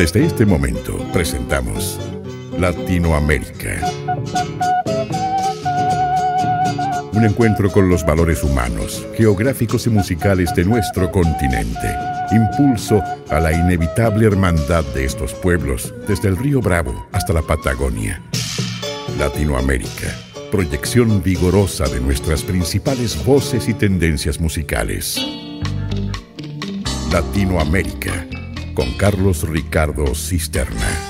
Desde este momento presentamos Latinoamérica. Un encuentro con los valores humanos, geográficos y musicales de nuestro continente. Impulso a la inevitable hermandad de estos pueblos, desde el río Bravo hasta la Patagonia. Latinoamérica. Proyección vigorosa de nuestras principales voces y tendencias musicales. Latinoamérica con Carlos Ricardo Cisterna.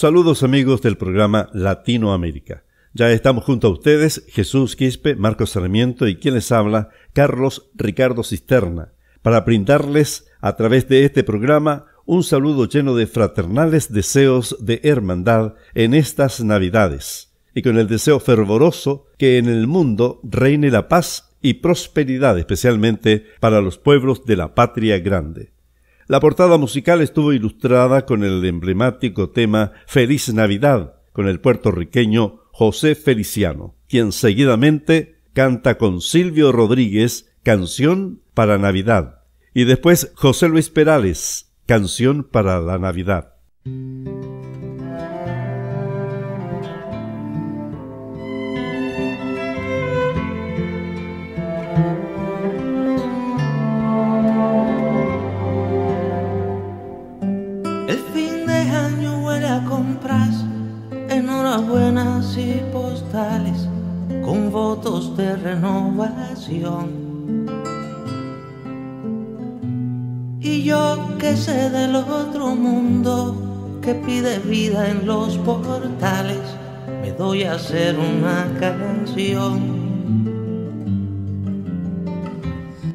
Saludos amigos del programa Latinoamérica. Ya estamos junto a ustedes, Jesús Quispe, Marcos Sarmiento y quien les habla, Carlos Ricardo Cisterna, para brindarles a través de este programa un saludo lleno de fraternales deseos de hermandad en estas Navidades, y con el deseo fervoroso que en el mundo reine la paz y prosperidad, especialmente para los pueblos de la patria grande. La portada musical estuvo ilustrada con el emblemático tema Feliz Navidad, con el puertorriqueño José Feliciano, quien seguidamente canta con Silvio Rodríguez Canción para Navidad, y después José Luis Perales, Canción para la Navidad. Buenas y postales con votos de renovación. Y yo que sé del otro mundo que pide vida en los portales, me doy a hacer una canción.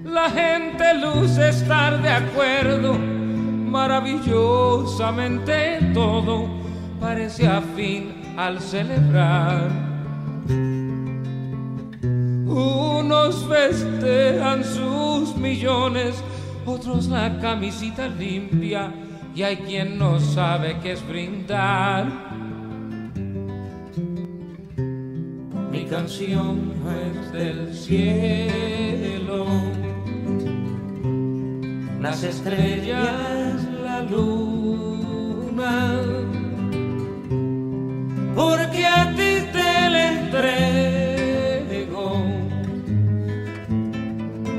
La gente luce estar de acuerdo maravillosamente todo parece afín al celebrar. Unos festejan sus millones, otros la camisita limpia y hay quien no sabe qué es brindar. Mi canción es del cielo, las estrellas, la luna, porque a ti te la entrego,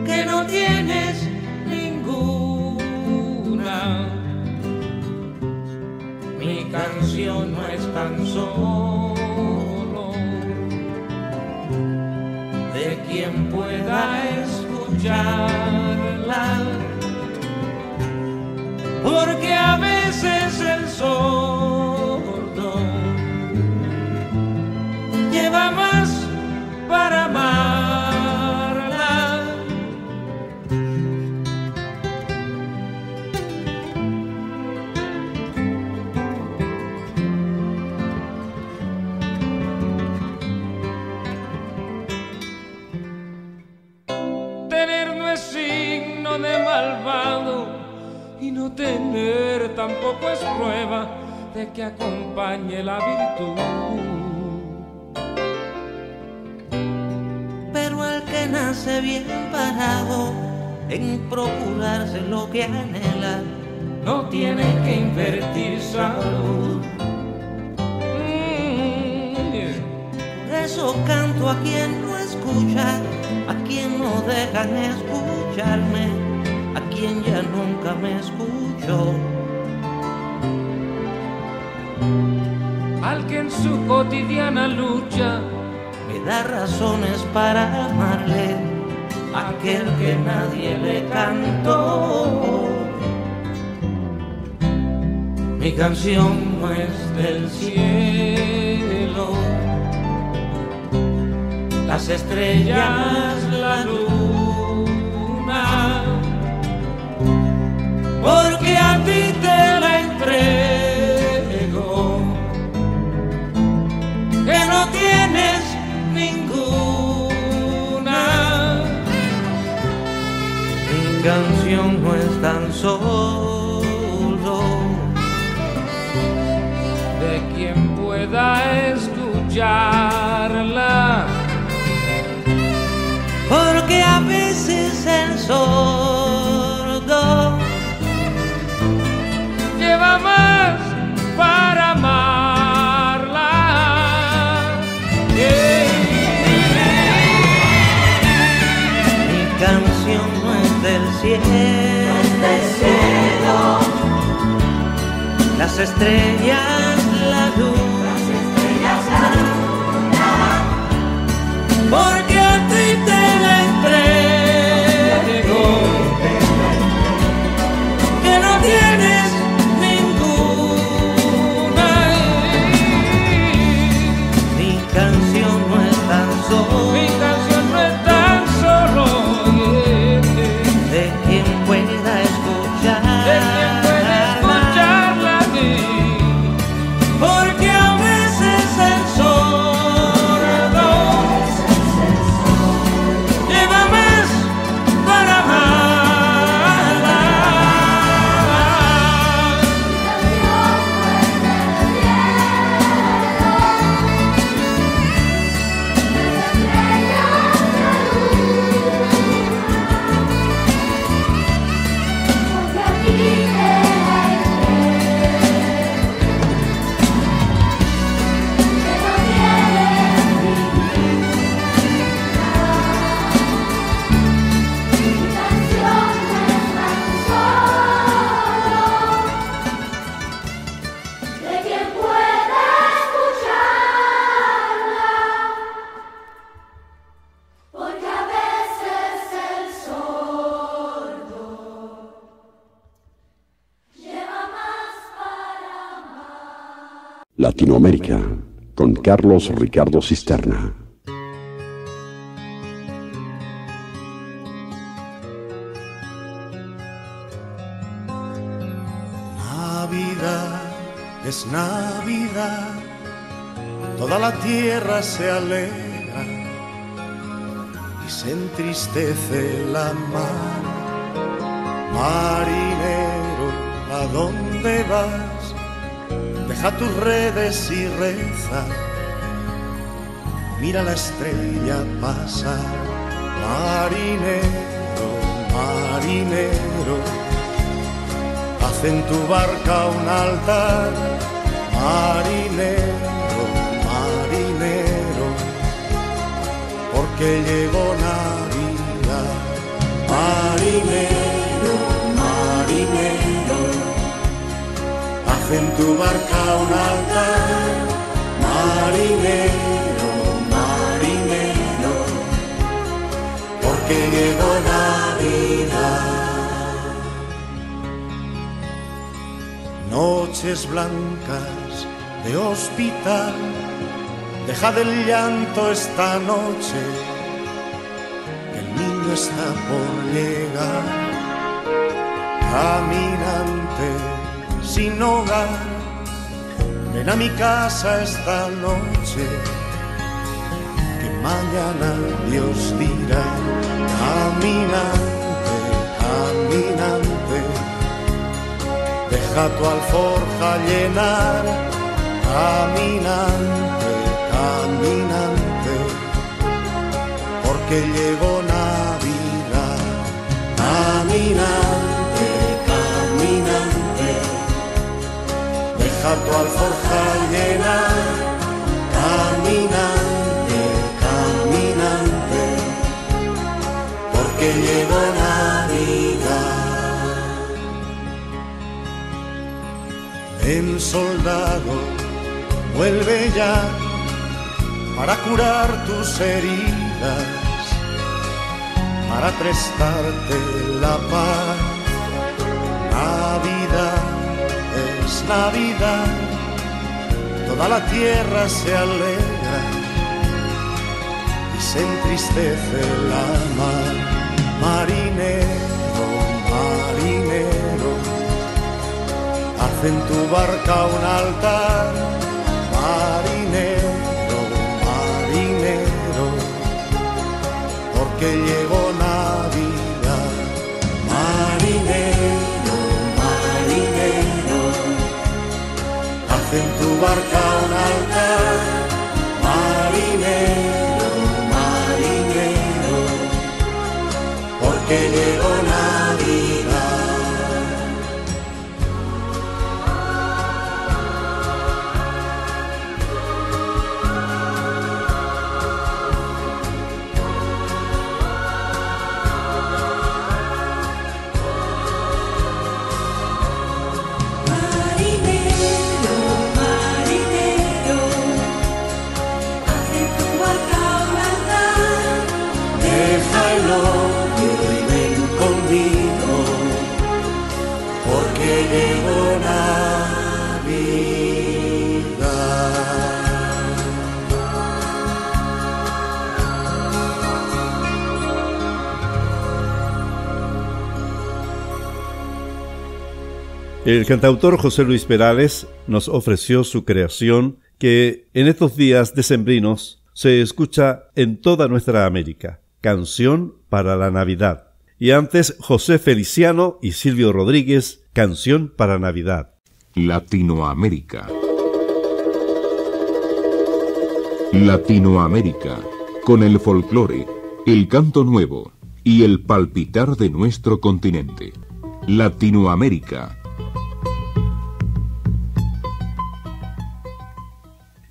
que no tienes ninguna. Mi canción no es tan solo. De quien pueda escucharla, porque a veces el sordo lleva más para amarla. Tener no es signo de malvado y no tener tampoco es prueba de que acompañe la virtud. Bien parado en procurarse lo que anhela, no tiene que invertir salud. Mm. Por eso canto a quien no escucha, a quien no dejan escucharme, a quien ya nunca me escuchó. Al que en su cotidiana lucha me da razones para amarle, aquel que nadie le cantó. Mi canción no es del cielo. Las estrellas, la luna, porque a ti te la entrego, canción no es tan solo. De quien pueda escucharla. Porque a veces el sordo las estrellas, Carlos Ricardo Cisterna. Navidad, es Navidad, toda la tierra se alegra y se entristece la mar. Marinero, ¿a dónde vas? Deja tus redes y reza. Mira la estrella pasar. Marinero, marinero, haz en tu barca un altar. Marinero, marinero, porque llegó Navidad. Marinero, marinero, haz en tu barca un altar. Marinero, porque llegó Navidad. Noches blancas de hospital, deja del llanto esta noche, que el niño está por llegar. Caminante sin hogar, ven a mi casa esta noche, que mañana Dios dirá. Caminante, caminante, deja tu alforja llenar. Caminante, caminante, porque llegó Navidad. Caminante, caminante, deja tu alforja llenar. Caminante, porque llegó Navidad. Ven soldado, vuelve ya para curar tus heridas, para prestarte la paz. Navidad es Navidad, toda la tierra se alegra y se entristece la mar. Marinero, marinero, haz en tu barca un altar. Marinero, marinero, porque llegó Navidad. Marinero, marinero, haz en tu barca un altar. El cantautor José Luis Perales nos ofreció su creación que en estos días decembrinos se escucha en toda nuestra América, Canción para la Navidad. Y antes José Feliciano y Silvio Rodríguez, Canción para Navidad. Latinoamérica. Latinoamérica, con el folclore, el canto nuevo y el palpitar de nuestro continente. Latinoamérica.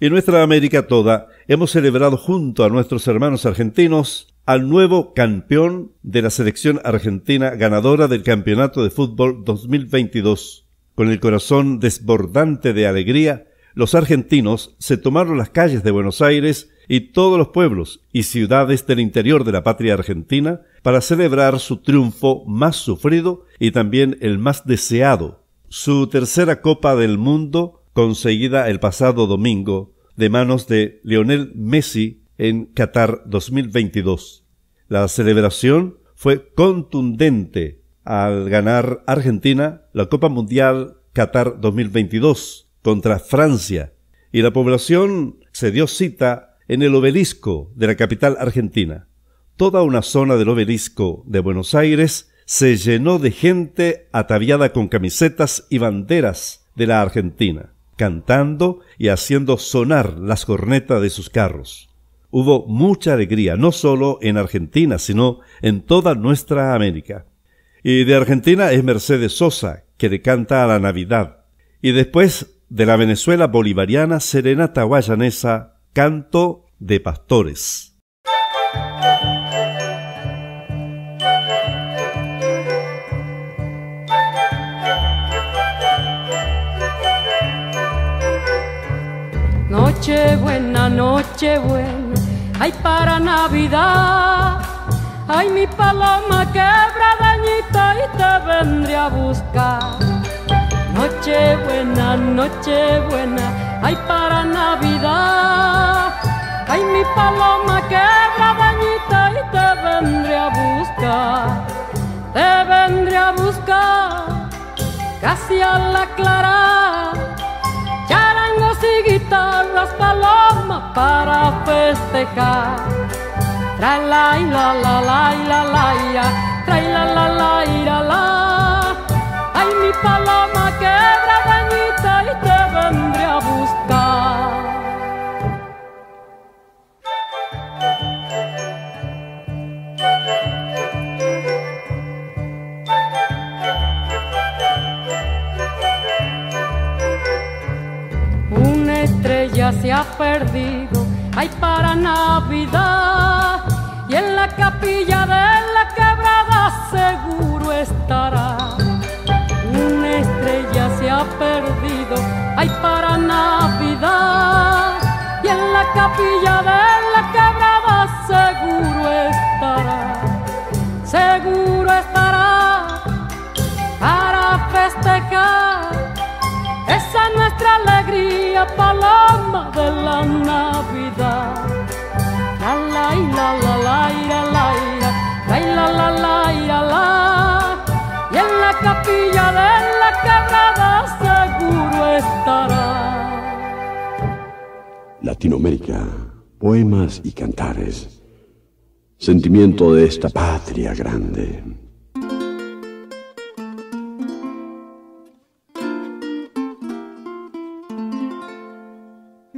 En nuestra América toda hemos celebrado junto a nuestros hermanos argentinos al nuevo campeón de la selección argentina ganadora del Campeonato de Fútbol 2022. Con el corazón desbordante de alegría, los argentinos se tomaron las calles de Buenos Aires y todos los pueblos y ciudades del interior de la patria argentina para celebrar su triunfo más sufrido y también el más deseado, su tercera Copa del Mundo conseguida el pasado domingo de manos de Lionel Messi en Qatar 2022. La celebración fue contundente al ganar Argentina la Copa Mundial Qatar 2022 contra Francia y la población se dio cita en el obelisco de la capital argentina. Toda una zona del obelisco de Buenos Aires se llenó de gente ataviada con camisetas y banderas de la Argentina, cantando y haciendo sonar las cornetas de sus carros. Hubo mucha alegría, no solo en Argentina, sino en toda nuestra América. Y de Argentina es Mercedes Sosa, que le canta a la Navidad. Y después de la Venezuela bolivariana, Serenata Guayanesa, Canto de Pastores. Noche buena, noche buena, ay para Navidad. Ay mi paloma quebradañita y te vendré a buscar. Noche buena, noche buena, ay para Navidad. Ay mi paloma quebradañita y te vendré a buscar. Te vendré a buscar casi a la clara charangos y guitarras palomas para festejar. Trae la la la la la la la la la y la la. Ay mi paloma quebradañita estrella se ha perdido, ay para Navidad. Y en la capilla de la quebrada seguro estará. Una estrella se ha perdido, ay para Navidad. Y en la capilla de la quebrada seguro estará. Seguro estará para festejar esa es nuestra alegría, paloma de la Navidad. La la la la la la la la, la la la y en la capilla de la quebrada seguro estará. Latinoamérica, poemas y cantares. Sentimiento de esta patria grande.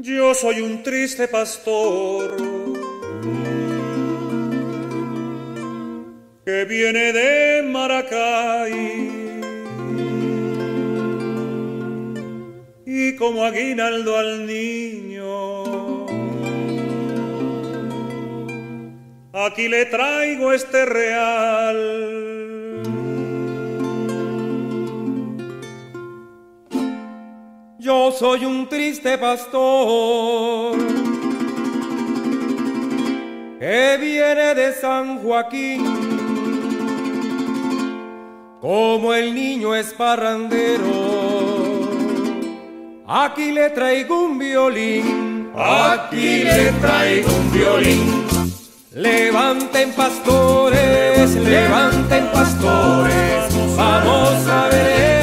Yo soy un triste pastor que viene de Maracay y como aguinaldo al niño. Aquí le traigo este real. Yo soy un triste pastor que viene de San Joaquín, como el niño es parrandero. Aquí le traigo un violín, Aquí le traigo un violín. levanten pastores, levanten pastores, vamos a ver,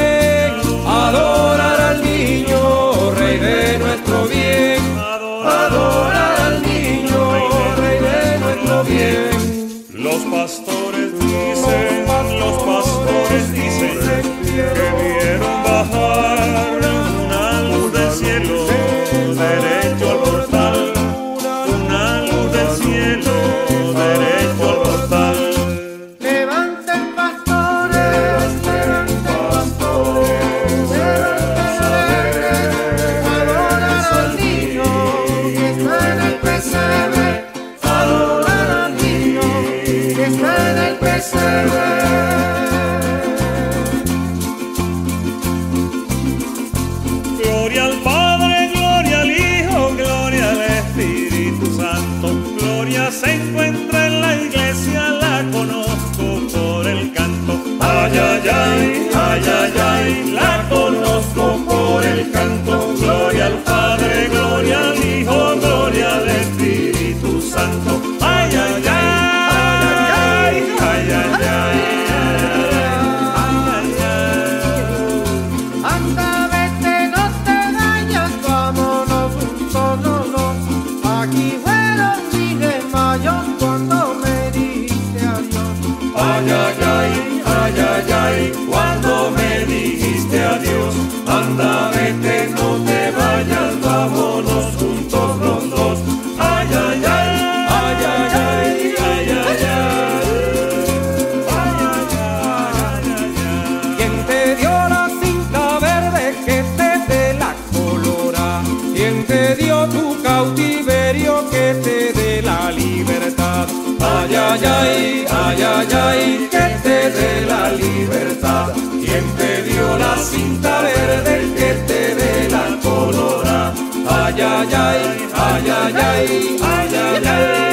ay, ay, ay, ay, ay, ay.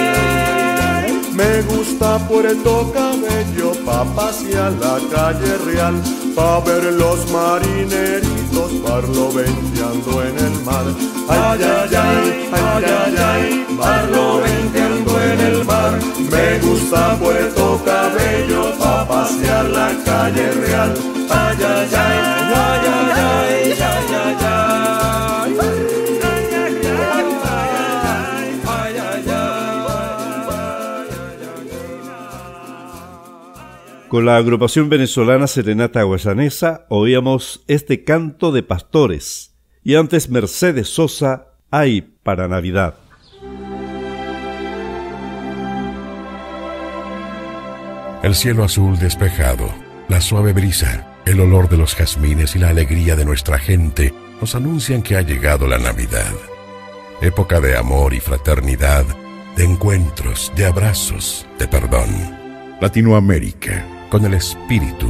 Me gusta Puerto Cabello pa' pasear la calle real, pa' ver los marineritos parloventeando en el mar. Ay, ay, ay, ay, ay, ay, parloventeando en el mar. Me gusta Puerto Cabello pa' pasear la calle real. Ay, ay, ay, Con la agrupación venezolana Serenata Guayanesa oíamos este canto de pastores y antes Mercedes Sosa, Ay para Navidad. El cielo azul despejado, la suave brisa, el olor de los jazmines y la alegría de nuestra gente nos anuncian que ha llegado la Navidad. Época de amor y fraternidad, de encuentros, de abrazos, de perdón. Latinoamérica, con el espíritu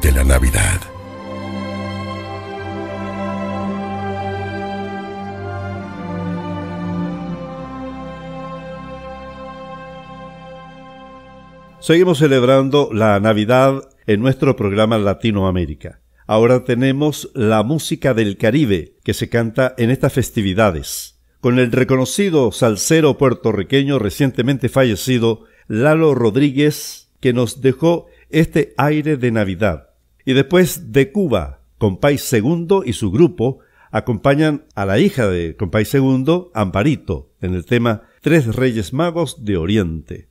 de la Navidad. Seguimos celebrando la Navidad en nuestro programa Latinoamérica. Ahora tenemos la música del Caribe que se canta en estas festividades, con el reconocido salsero puertorriqueño recientemente fallecido Lalo Rodríguez, que nos dejó este aire de Navidad. Y después de Cuba, Compay Segundo y su grupo acompañan a la hija de Compay Segundo, Amparito, en el tema Tres Reyes Magos de Oriente.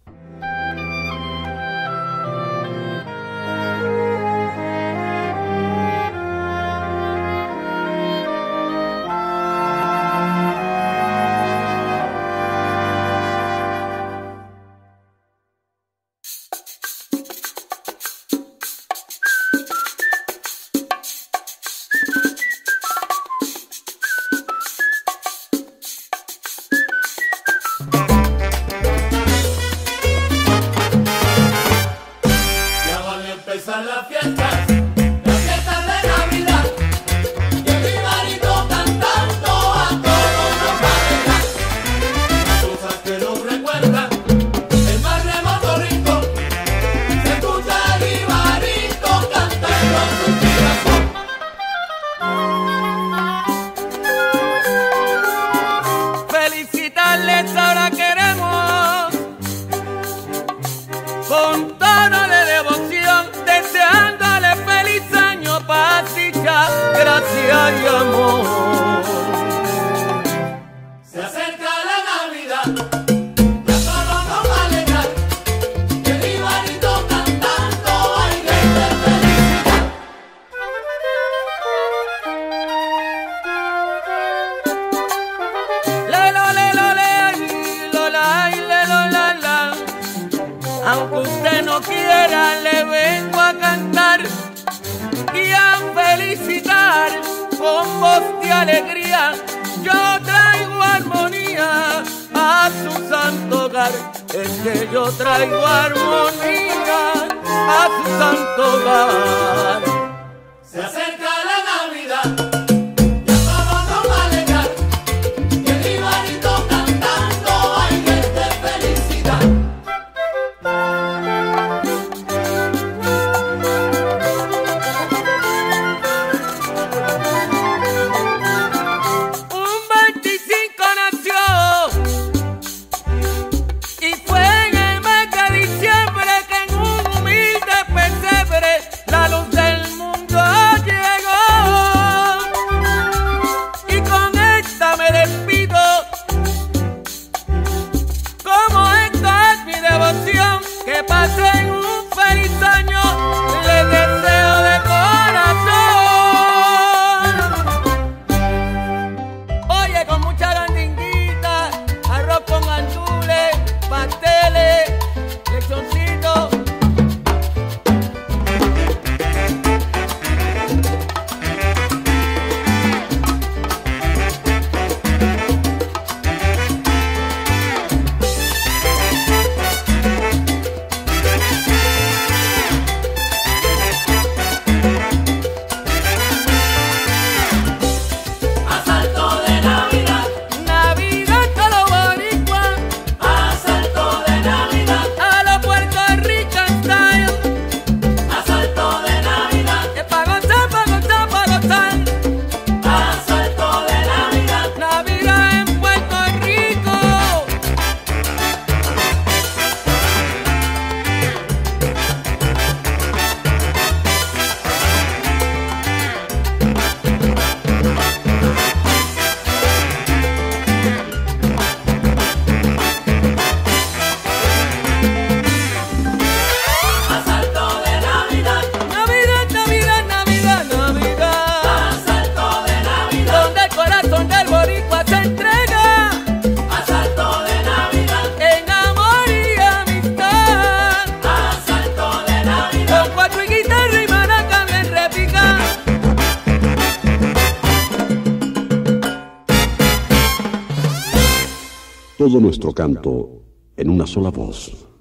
Nuestro canto en una sola voz.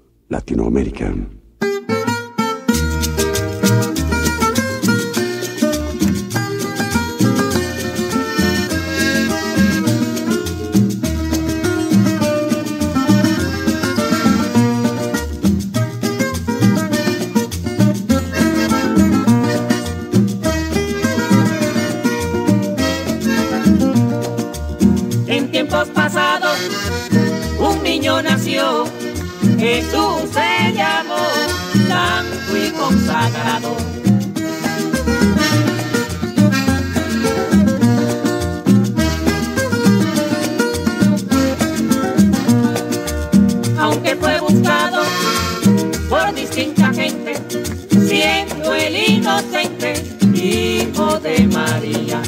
Hijo de María,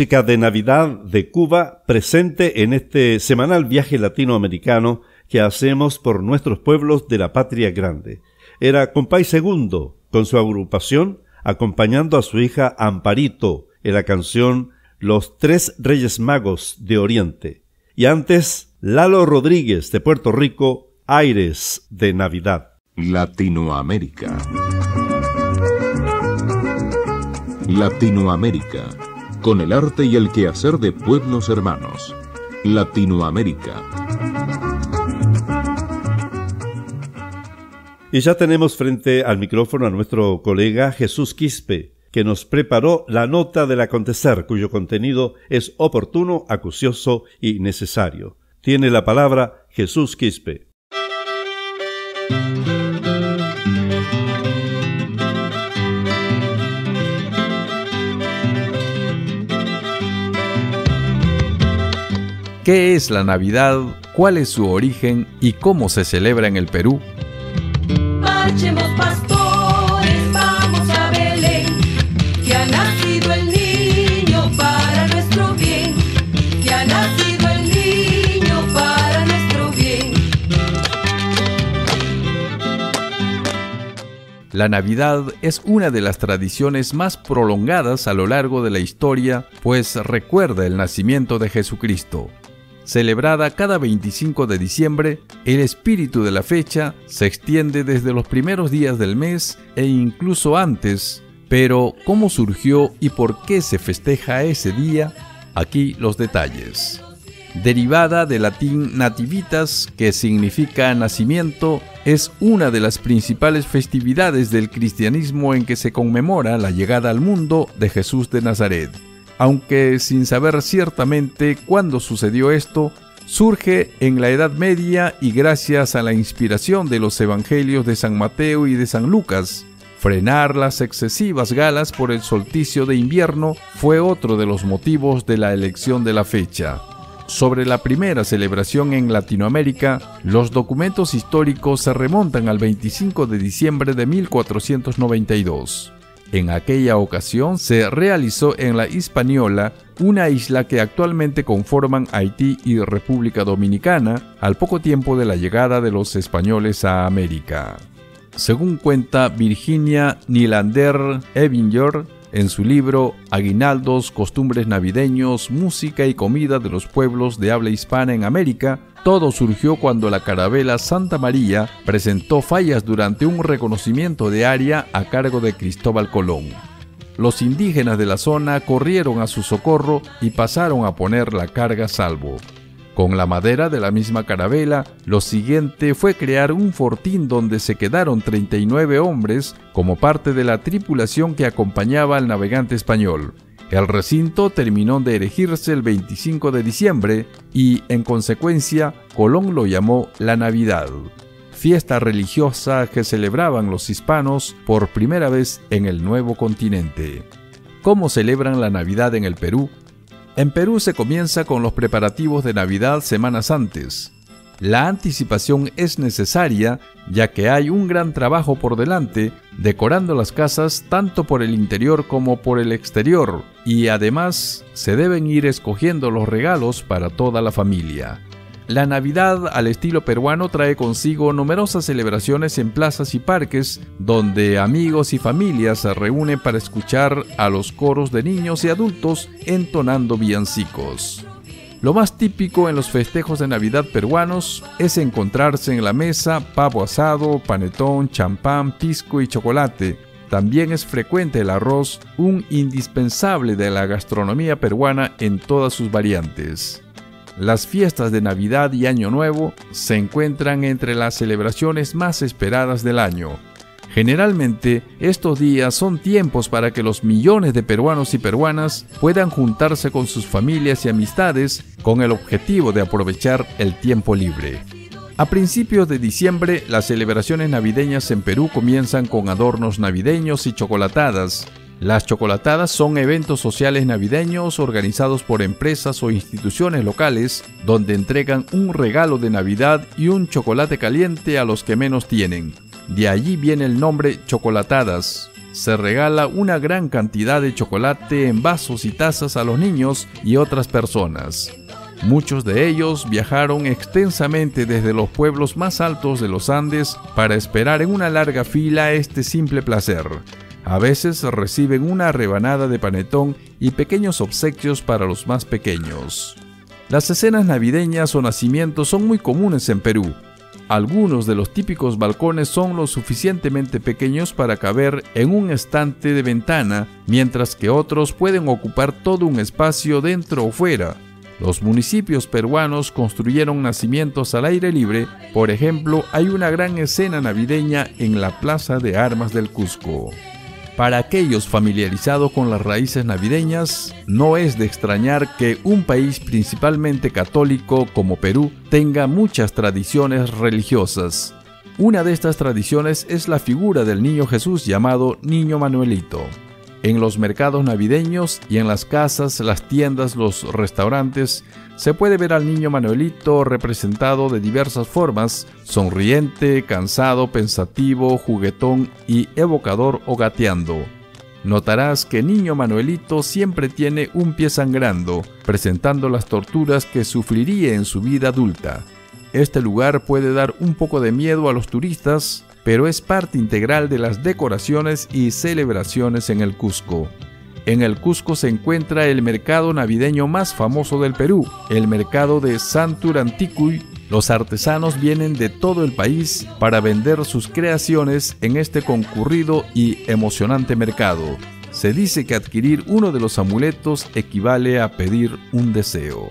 música de Navidad de Cuba presente en este semanal viaje latinoamericano que hacemos por nuestros pueblos de la patria grande. Era Compay Segundo, con su agrupación, acompañando a su hija Amparito en la canción Los Tres Reyes Magos de Oriente. Y antes, Lalo Rodríguez de Puerto Rico, Aires de Navidad. Latinoamérica. Latinoamérica, con el arte y el quehacer de pueblos hermanos. Latinoamérica. Y ya tenemos frente al micrófono a nuestro colega Jesús Quispe, que nos preparó la nota del acontecer, cuyo contenido es oportuno, acucioso y necesario. Tiene la palabra Jesús Quispe. ¿Qué es la Navidad? ¿Cuál es su origen y cómo se celebra en el Perú? Marchemos pastores, vamos a Belén, que ha nacido el niño para nuestro bien, que ha nacido el niño para nuestro bien. La Navidad es una de las tradiciones más prolongadas a lo largo de la historia, pues recuerda el nacimiento de Jesucristo. Celebrada cada 25 de diciembre, el espíritu de la fecha se extiende desde los primeros días del mes e incluso antes. Pero, ¿cómo surgió y por qué se festeja ese día? Aquí los detalles. Derivada del latín nativitas, que significa nacimiento, es una de las principales festividades del cristianismo en que se conmemora la llegada al mundo de Jesús de Nazaret aunque sin saber ciertamente cuándo sucedió esto, Surge en la Edad Media y gracias a la inspiración de los evangelios de San Mateo y de San Lucas. Frenar las excesivas galas por el solsticio de invierno fue otro de los motivos de la elección de la fecha. Sobre la primera celebración en Latinoamérica, los documentos históricos se remontan al 25 de diciembre de 1492. En aquella ocasión se realizó en la Hispaniola, una isla que actualmente conforman Haití y República Dominicana, al poco tiempo de la llegada de los españoles a América. Según cuenta Virginia Nylander Evinger, en su libro Aguinaldos, costumbres navideños, música y comida de los pueblos de habla hispana en América, todo surgió cuando la carabela Santa María presentó fallas durante un reconocimiento de área a cargo de Cristóbal Colón. Los indígenas de la zona corrieron a su socorro y pasaron a poner la carga a salvo. Con la madera de la misma carabela, lo siguiente fue crear un fortín donde se quedaron 39 hombres como parte de la tripulación que acompañaba al navegante español. El recinto terminó de erigirse el 25 de diciembre y, en consecuencia, Colón lo llamó la Navidad, fiesta religiosa que celebraban los hispanos por primera vez en el nuevo continente. ¿Cómo celebran la Navidad en el Perú? En Perú se comienza con los preparativos de Navidad semanas antes. La anticipación es necesaria ya que hay un gran trabajo por delante decorando las casas tanto por el interior como por el exterior y además se deben ir escogiendo los regalos para toda la familia. La Navidad al estilo peruano trae consigo numerosas celebraciones en plazas y parques donde amigos y familias se reúnen para escuchar a los coros de niños y adultos entonando villancicos. Lo más típico en los festejos de Navidad peruanos es encontrarse en la mesa pavo asado, panetón, champán, pisco y chocolate. También es frecuente el arroz, un indispensable de la gastronomía peruana en todas sus variantes. Las fiestas de Navidad y Año Nuevo se encuentran entre las celebraciones más esperadas del año. Generalmente, estos días son tiempos para que los millones de peruanos y peruanas puedan juntarse con sus familias y amistades con el objetivo de aprovechar el tiempo libre. A principios de diciembre, las celebraciones navideñas en Perú comienzan con adornos navideños y chocolatadas. Las chocolatadas son eventos sociales navideños organizados por empresas o instituciones locales donde entregan un regalo de Navidad y un chocolate caliente a los que menos tienen. De allí viene el nombre chocolatadas. Se regala una gran cantidad de chocolate en vasos y tazas a los niños y otras personas. Muchos de ellos viajaron extensamente desde los pueblos más altos de los Andes para esperar en una larga fila este simple placer. A veces reciben una rebanada de panetón y pequeños obsequios para los más pequeños. Las escenas navideñas o nacimientos son muy comunes en Perú. Algunos de los típicos balcones son lo suficientemente pequeños para caber en un estante de ventana, mientras que otros pueden ocupar todo un espacio dentro o fuera. Los municipios peruanos construyeron nacimientos al aire libre, por ejemplo, hay una gran escena navideña en la Plaza de Armas del Cusco. Para aquellos familiarizados con las raíces navideñas, no es de extrañar que un país principalmente católico como Perú tenga muchas tradiciones religiosas. Una de estas tradiciones es la figura del niño Jesús llamado Niño Manuelito. En los mercados navideños y en las casas, las tiendas, los restaurantes, se puede ver al niño Manuelito representado de diversas formas, sonriente, cansado, pensativo, juguetón y evocador o gateando. Notarás que Niño Manuelito siempre tiene un pie sangrando, presentando las torturas que sufriría en su vida adulta. Este lugar puede dar un poco de miedo a los turistas, pero es parte integral de las decoraciones y celebraciones en el Cusco. En el Cusco se encuentra el mercado navideño más famoso del Perú, el mercado de Santuranticuy. Los artesanos vienen de todo el país para vender sus creaciones en este concurrido y emocionante mercado. Se dice que adquirir uno de los amuletos equivale a pedir un deseo.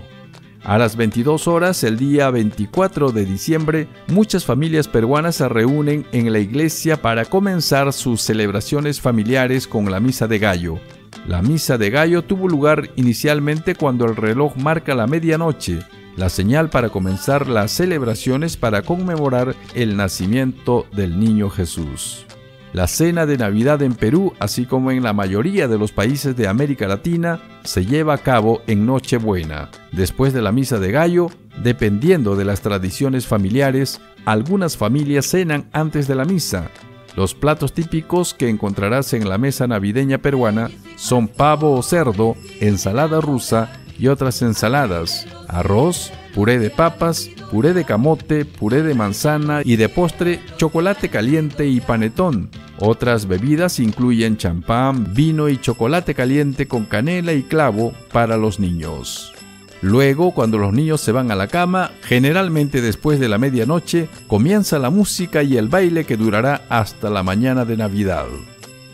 A las 22 horas, el día 24 de diciembre, muchas familias peruanas se reúnen en la iglesia para comenzar sus celebraciones familiares con la misa de gallo. La misa de gallo tuvo lugar inicialmente cuando el reloj marca la medianoche. la señal para comenzar las celebraciones para conmemorar el nacimiento del niño Jesús. La cena de Navidad en Perú, así como en la mayoría de los países de América Latina, se lleva a cabo en Nochebuena. Después de la misa de gallo, dependiendo de las tradiciones familiares, algunas familias cenan antes de la misa. Los platos típicos que encontrarás en la mesa navideña peruana son pavo o cerdo, ensalada rusa y otras ensaladas, arroz, puré de papas, puré de camote, puré de manzana y de postre chocolate caliente y panetón. Otras bebidas incluyen champán, vino y chocolate caliente con canela y clavo para los niños. Luego, cuando los niños se van a la cama, generalmente después de la medianoche, comienza la música y el baile que durará hasta la mañana de Navidad.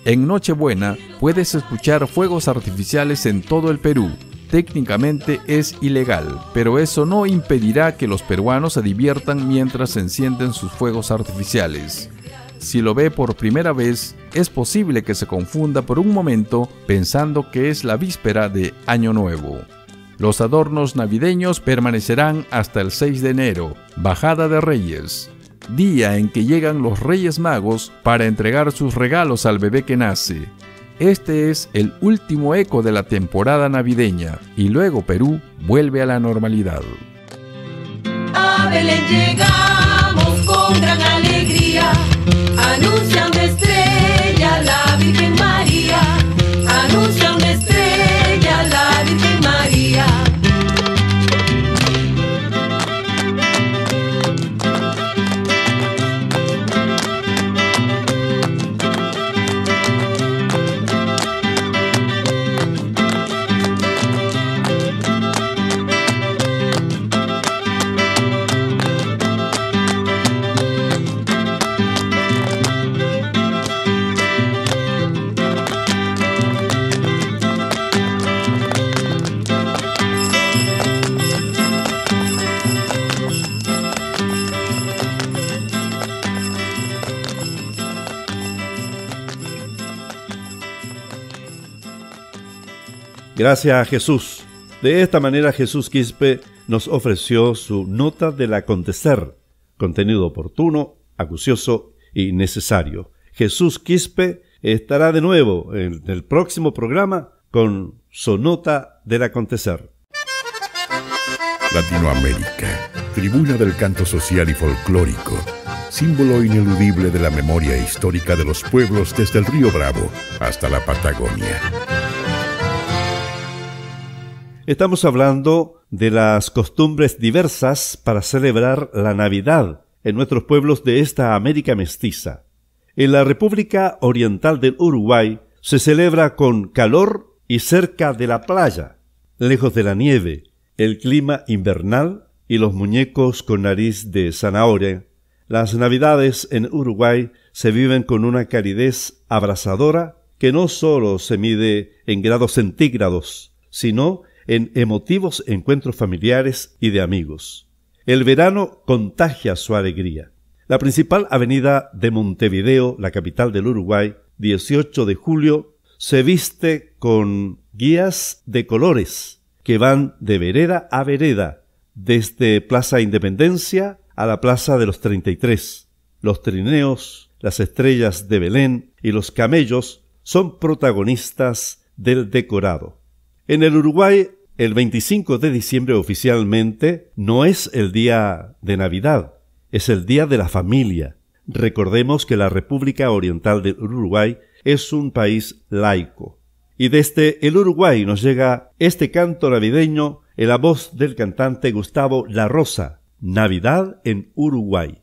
En Nochebuena puedes escuchar fuegos artificiales en todo el Perú, técnicamente es ilegal, pero eso no impedirá que los peruanos se diviertan mientras encienden sus fuegos artificiales. Si lo ve por primera vez, es posible que se confunda por un momento pensando que es la víspera de Año Nuevo. Los adornos navideños permanecerán hasta el 6 de enero, bajada de Reyes, día en que llegan los Reyes Magos para entregar sus regalos al bebé que nace. Este es el último eco de la temporada navideña y luego Perú vuelve a la normalidad. Gracias a Jesús. De esta manera Jesús Quispe nos ofreció su nota del acontecer, contenido oportuno, acucioso y necesario. Jesús Quispe estará de nuevo en el próximo programa con su nota del acontecer. Latinoamérica, tribuna del canto social y folclórico, símbolo ineludible de la memoria histórica de los pueblos desde el río Bravo hasta la Patagonia. Estamos hablando de las costumbres diversas para celebrar la Navidad en nuestros pueblos de esta América mestiza. En la República Oriental del Uruguay se celebra con calor y cerca de la playa, lejos de la nieve, el clima invernal y los muñecos con nariz de zanahoria. Las Navidades en Uruguay se viven con una calidez abrasadora que no solo se mide en grados centígrados, sino en emotivos encuentros familiares y de amigos. El verano contagia su alegría. La principal avenida de Montevideo, la capital del Uruguay, 18 de julio, se viste con guías de colores que van de vereda a vereda, desde Plaza Independencia a la Plaza de los 33. Los trineos, las estrellas de Belén y los camellos son protagonistas del decorado. En el Uruguay, el 25 de diciembre oficialmente no es el día de Navidad, es el día de la familia. Recordemos que la República Oriental del Uruguay es un país laico. Y desde el Uruguay nos llega este canto navideño en la voz del cantante Gustavo La Rosa, Navidad en Uruguay.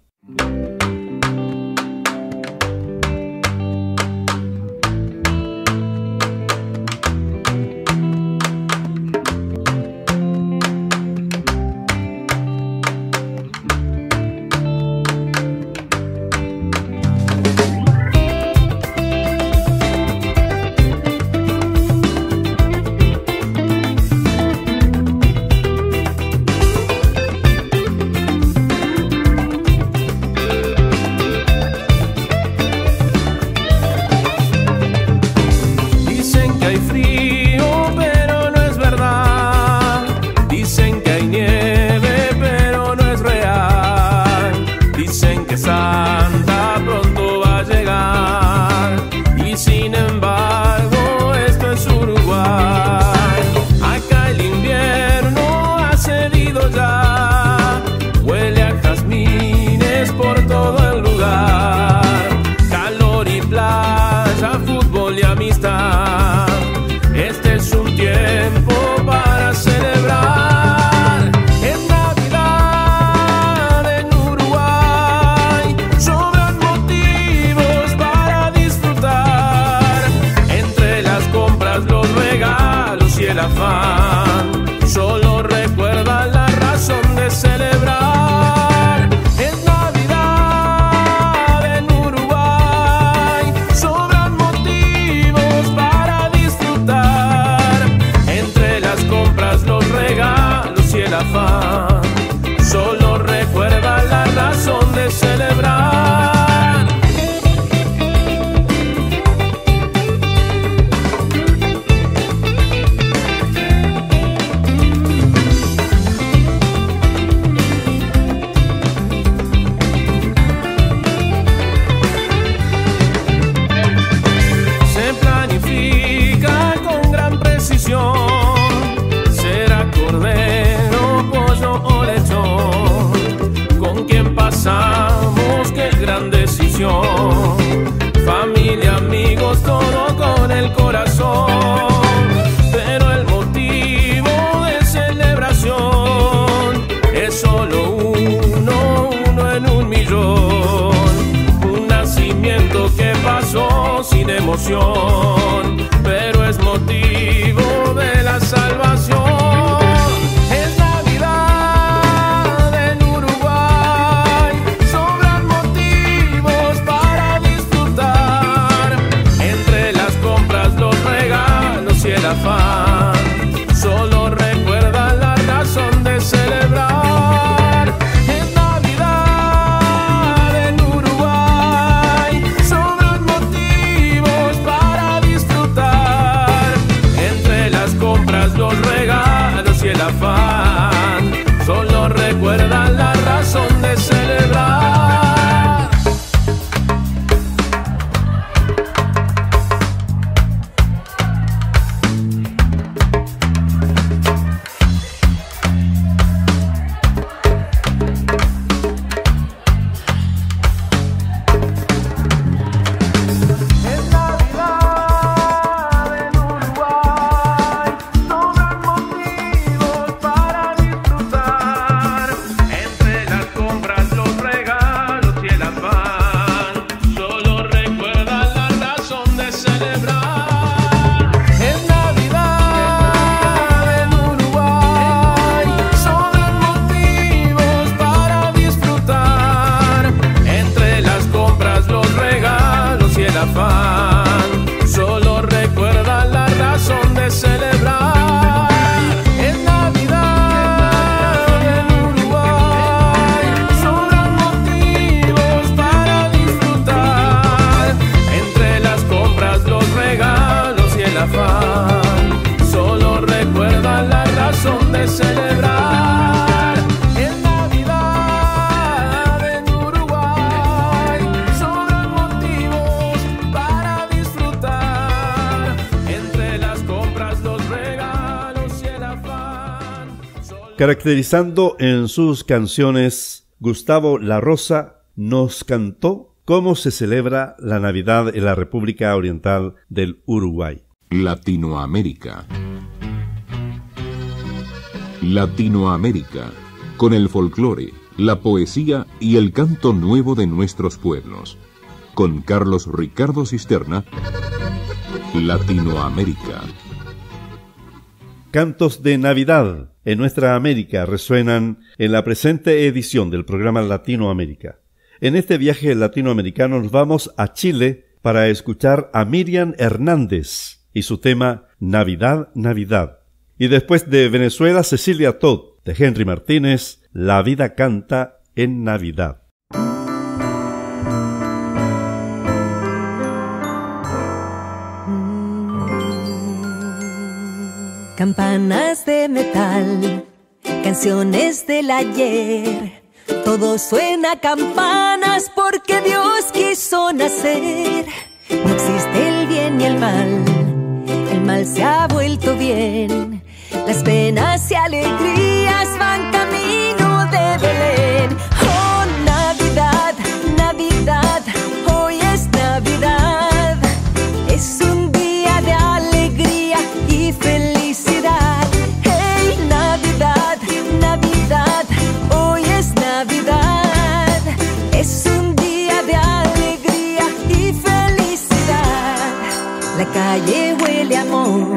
Caracterizando en sus canciones, Gustavo La Rosa nos cantó cómo se celebra la Navidad en la República Oriental del Uruguay. Latinoamérica. Latinoamérica, con el folclore, la poesía y el canto nuevo de nuestros pueblos. Con Carlos Ricardo Cisterna, Latinoamérica. Cantos de Navidad en nuestra América resuenan en la presente edición del programa Latinoamérica. En este viaje latinoamericano nos vamos a Chile para escuchar a Miriam Hernández y su tema Navidad, Navidad. Y después de Venezuela, Cecilia Todd de Henry Martínez, La vida canta en Navidad. Campanas de metal, canciones del ayer. Todo suena a campanas porque Dios quiso nacer. No existe el bien ni el mal, el mal se ha vuelto bien. Las penas y alegrías van camino calle huele amor,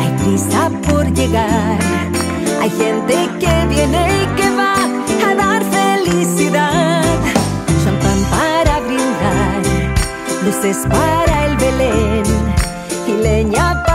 hay prisa por llegar. Hay gente que viene y que va a dar felicidad. Champán para brindar, luces para el Belén y leña para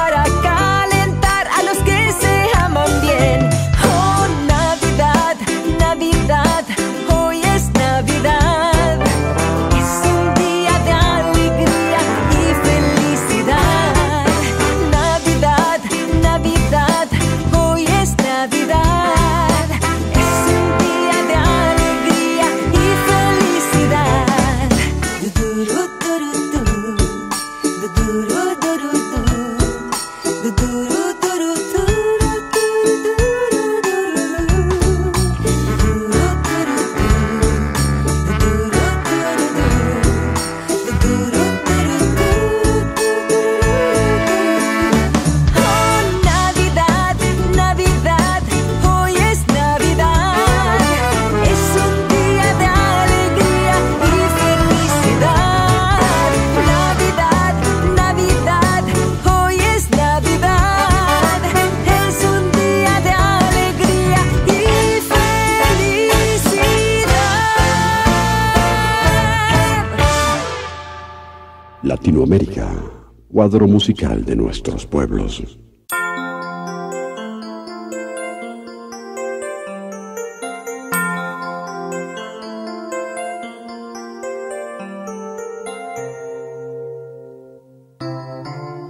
Cuadro musical de nuestros pueblos.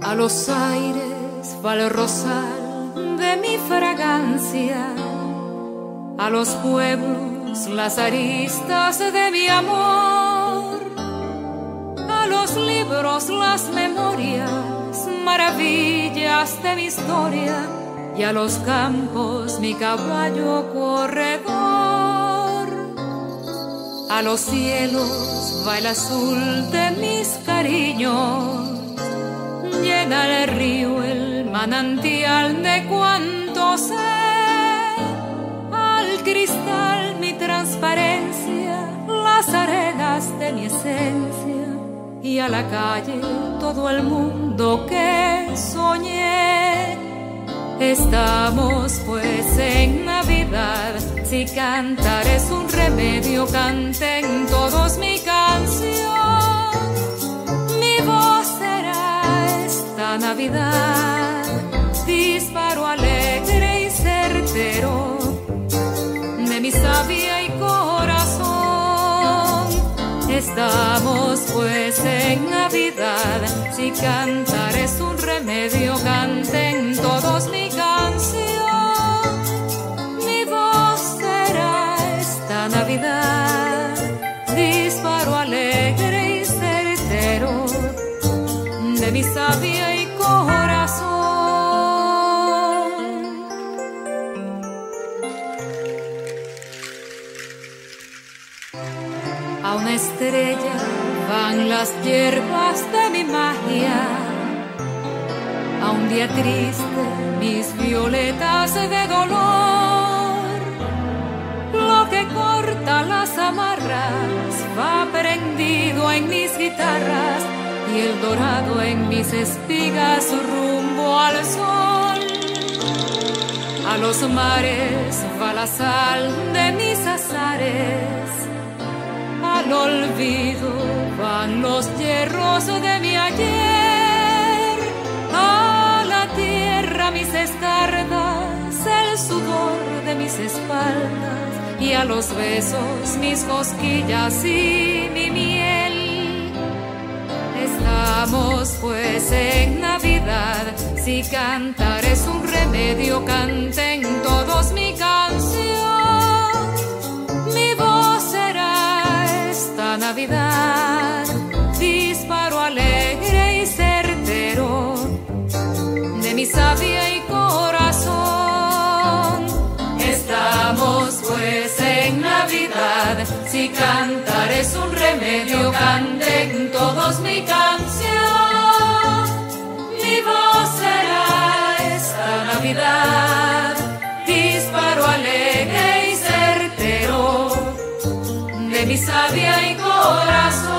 A los aires va rosal de mi fragancia, a los pueblos las aristas de mi amor, los libros las memorias, maravillas de mi historia, y a los campos mi caballo corredor. A los cielos va el azul de mis cariños llena el río el manantial de cuanto sé, al cristal mi transparencia, las arenas de mi esencia, y a la calle todo el mundo que soñé. Estamos pues en Navidad, si cantar es un remedio, canten todos mi canción. Mi voz será esta Navidad, disparo alegre y certero Estamos pues en Navidad, si cantar es un remedio, canten todos mi van las hierbas de mi magia. A un día triste mis violetas de dolor. Lo que corta las amarras va prendido en mis guitarras y el dorado en mis espigas rumbo al sol. A los mares va la sal de mis azares. Al olvido van los hierros de mi ayer. A la tierra mis escardas, el sudor de mis espaldas. Y a los besos mis cosquillas y mi miel. Estamos pues en Navidad, si cantar es un remedio, canten todos mi canción. Disparo alegre y certero de mi sabia y corazón. Estamos pues en Navidad, si cantar es un remedio, canten todos mi canción. Mi voz será esta Navidad, disparo alegre mi sabia y corazón.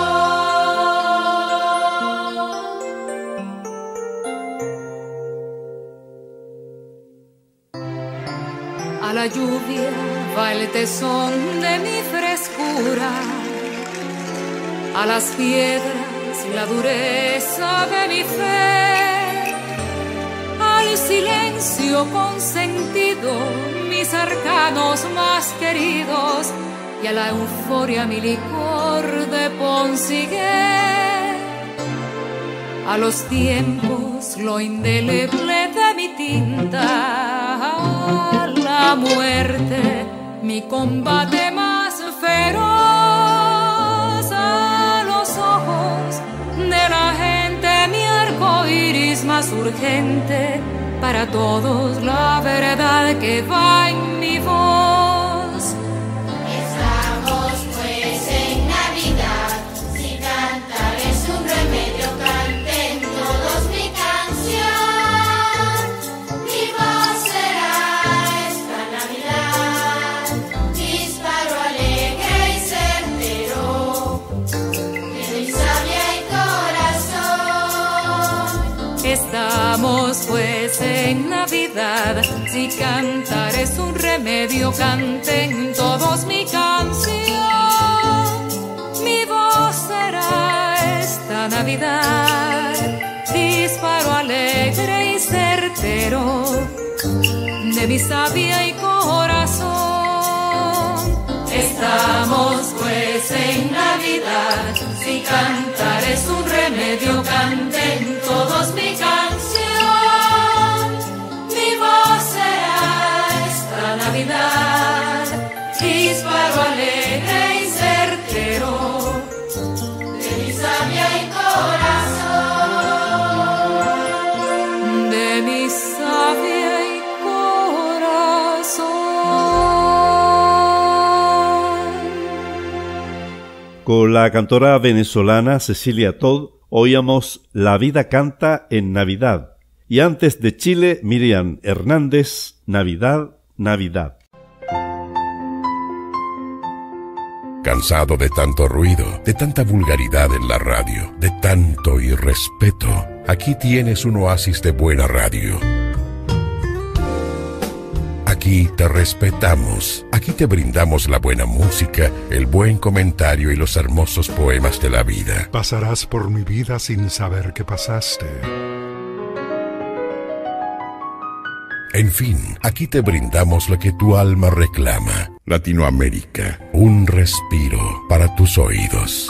A la lluvia va el tesón de mi frescura, a las piedras la dureza de mi fe, al silencio consentido mis arcanos más queridos y a la euforia mi licor de Ponsiguer. A los tiempos lo indeleble de mi tinta, a la muerte mi combate más feroz, a los ojos de la gente mi arco iris más urgente, para todos la verdad que va en mi voz. Navidad, si cantar es un remedio, canten todos mi canción. Mi voz será esta Navidad, disparo alegre y certero de mi sabia y corazón. Estamos pues en Navidad, si cantar es un remedio, canten todos mi canción. Certero De mi sabia y corazón. de mi sabia y corazón. Con la cantora venezolana Cecilia Todd oíamos La vida canta en Navidad. Y antes de Chile, Miriam Hernández, Navidad, Navidad. Cansado de tanto ruido, de tanta vulgaridad en la radio, de tanto irrespeto, aquí tienes un oasis de buena radio. Aquí te respetamos, aquí te brindamos la buena música, el buen comentario y los hermosos poemas de la vida. Pasarás por mi vida sin saber que pasaste. En fin, aquí te brindamos lo que tu alma reclama. Latinoamérica, un respiro para tus oídos.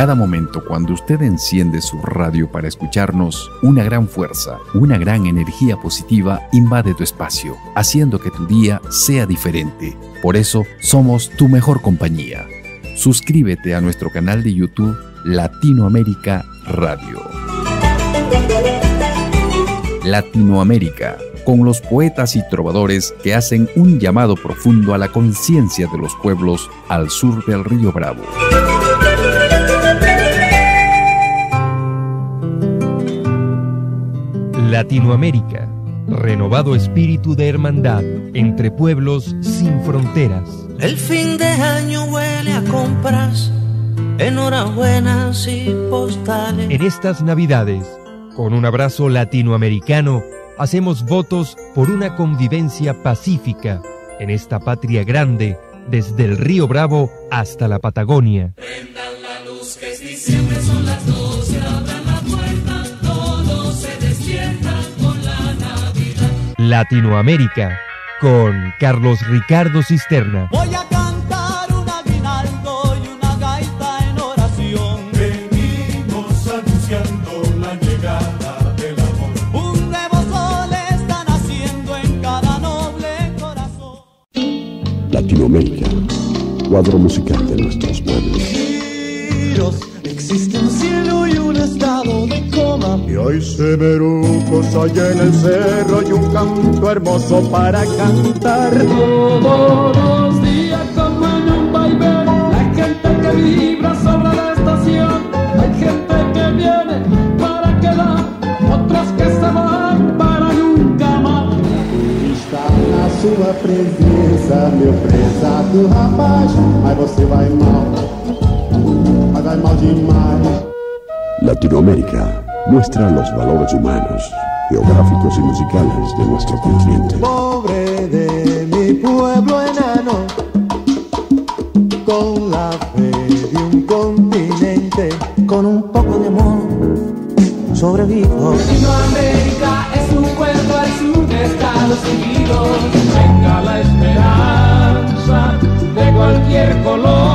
Cada momento cuando usted enciende su radio para escucharnos, una gran fuerza, una gran energía positiva invade tu espacio, haciendo que tu día sea diferente. Por eso somos tu mejor compañía. Suscríbete a nuestro canal de YouTube Latinoamérica Radio. Latinoamérica, con los poetas y trovadores que hacen un llamado profundo a la conciencia de los pueblos al sur del río Bravo. Latinoamérica, renovado espíritu de hermandad entre pueblos sin fronteras. El fin de año huele a compras, enhorabuenas y postales. En estas Navidades, con un abrazo latinoamericano, hacemos votos por una convivencia pacífica en esta patria grande, desde el río Bravo hasta la Patagonia. La luz que es diciembre son las doce, Latinoamérica, con Carlos Ricardo Cisterna. Voy a cantar un aguinaldo y una gaita en oración. Venimos anunciando la llegada del amor. Un nuevo sol está naciendo en cada noble corazón. Latinoamérica, cuadro musical de nuestros pueblos. Y hay semerucos allá en el cerro y un canto hermoso para cantar. Todos los días como en un vaivén, la gente que vibra sobre la estación, hay gente que viene para quedar, otros que se van para nunca más. Están a su sua presença, meu prezado rapaz. Mas você vai mal, mas vai mal demais. Latinoamérica muestra los valores humanos, geográficos y musicales de nuestro continente. Pobre de mi pueblo enano, con la fe de un continente, con un poco de amor, sobrevivo. Latinoamérica es un pueblo al sur de Estados Unidos. Venga la esperanza de cualquier color,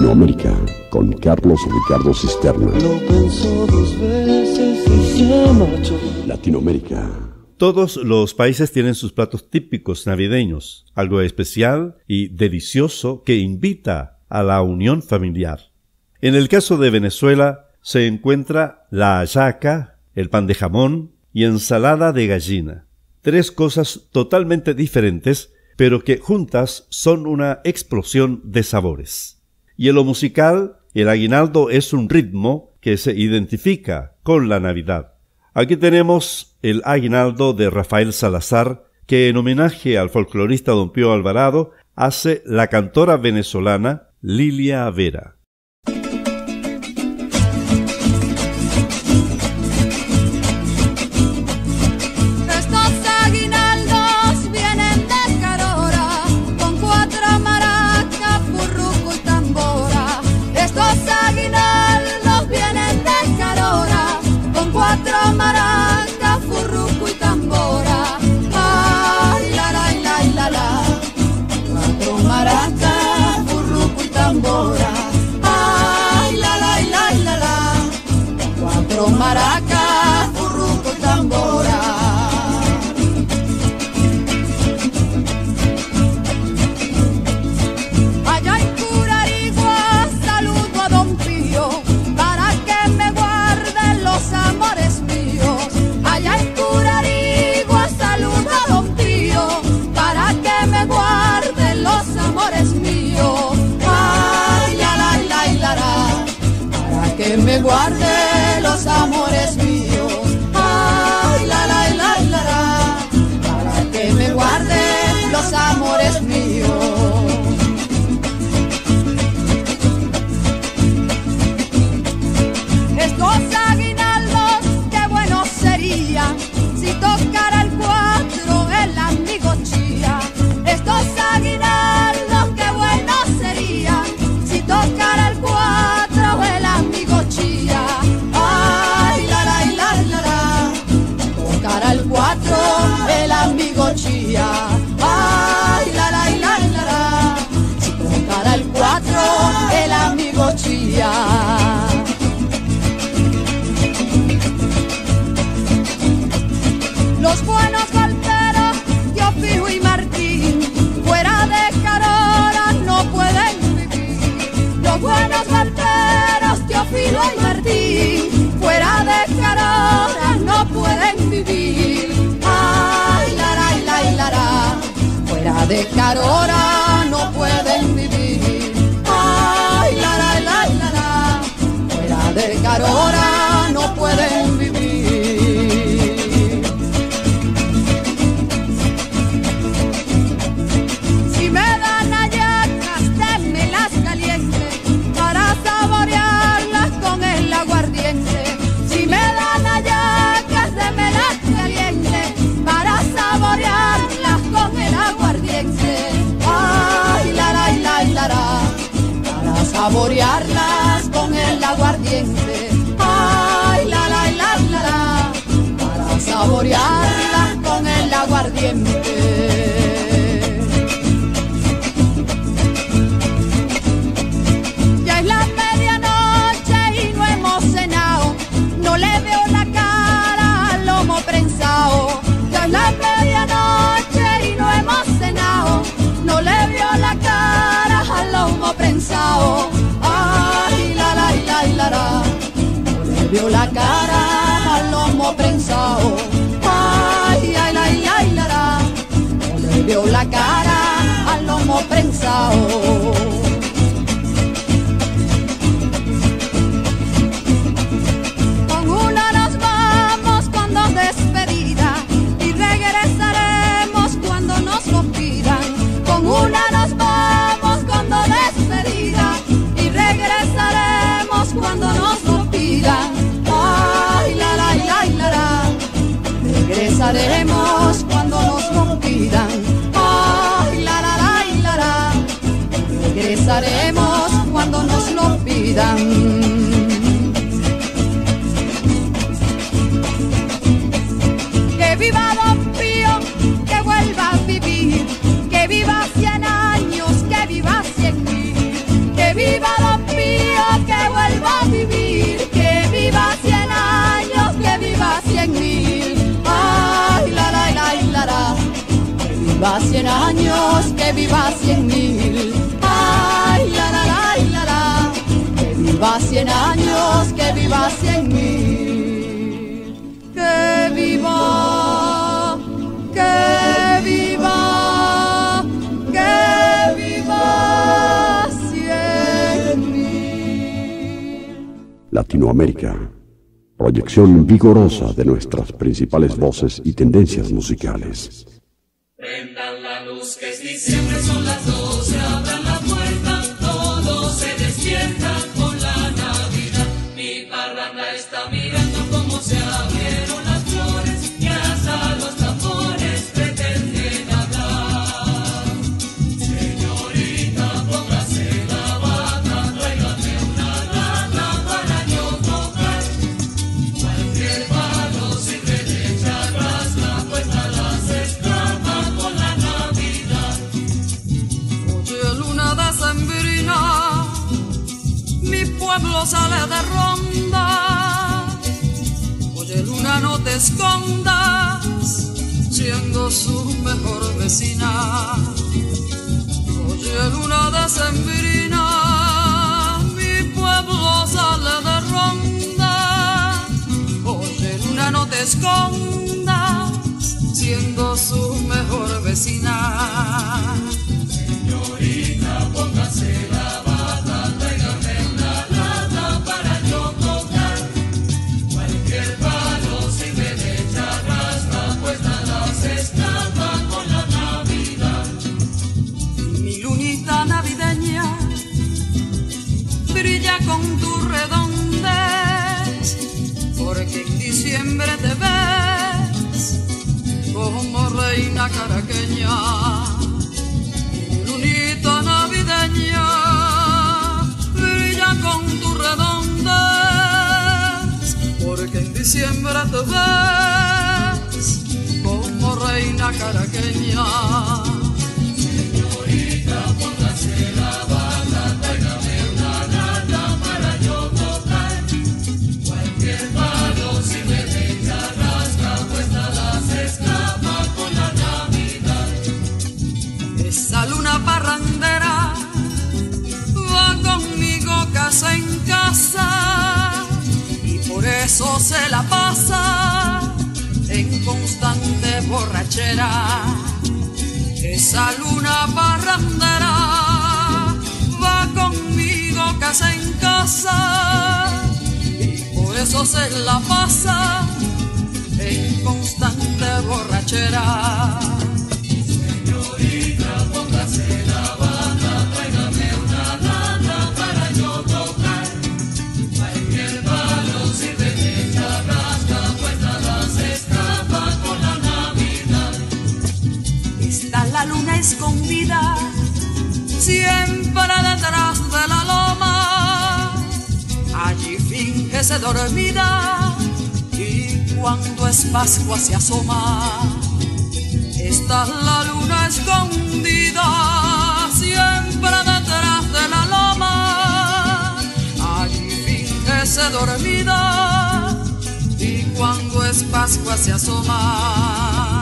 Latinoamérica con Carlos Ricardo Cisterna. Lo pensó dos veces y se marchó. Latinoamérica. Todos los países tienen sus platos típicos navideños, algo especial y delicioso que invita a la unión familiar. En el caso de Venezuela se encuentra la hallaca, el pan de jamón y ensalada de gallina. Tres cosas totalmente diferentes, pero que juntas son una explosión de sabores. Y en lo musical, el aguinaldo es un ritmo que se identifica con la Navidad. Aquí tenemos el aguinaldo de Rafael Salazar, que en homenaje al folclorista don Pío Alvarado hace la cantora venezolana Lilia Vera. Vivir. Ay, la, la, la, la, la, fuera de Carora no pueden vivir. Ay, la, la, la, la, la, fuera de Carora no pueden vivir. Saborearlas con el aguardiente. Ay, la, la, la, la, la, para saborearlas con el aguardiente. Ya Veo la cara al lomo prensado. Ay, ay, la, la, la, la. Veo la cara al lomo prensado. Que viva Don Pío, que vuelva a vivir, que viva cien años, que viva cien mil, que viva Don Pío, que vuelva a vivir, que viva cien años, que viva cien mil. Ay, la la la la que viva cien años, que viva cien mil. Viva cien años, que viva cien mil. Que viva, que viva, que viva cien mil. Latinoamérica. Proyección vigorosa de nuestras principales voces y tendencias musicales. Escondas, siendo su mejor vecina. Oye, luna decembrina, mi pueblo sale de ronda. Oye, luna, no te escondas, siendo su mejor vecina. Reina caraqueña. Lunita navideña brilla con tu redondez, porque en diciembre te ves como reina caraqueña. Señorita, póngase en casa y por eso se la pasa en constante borrachera. Esa luna parrandera va conmigo casa en casa y por eso se la pasa en constante borrachera. La luna escondida, siempre detrás de la loma. Allí fíjese dormida y cuando es Pascua se asoma. Está la luna escondida, siempre detrás de la loma. Allí fíjese dormida y cuando es Pascua se asoma.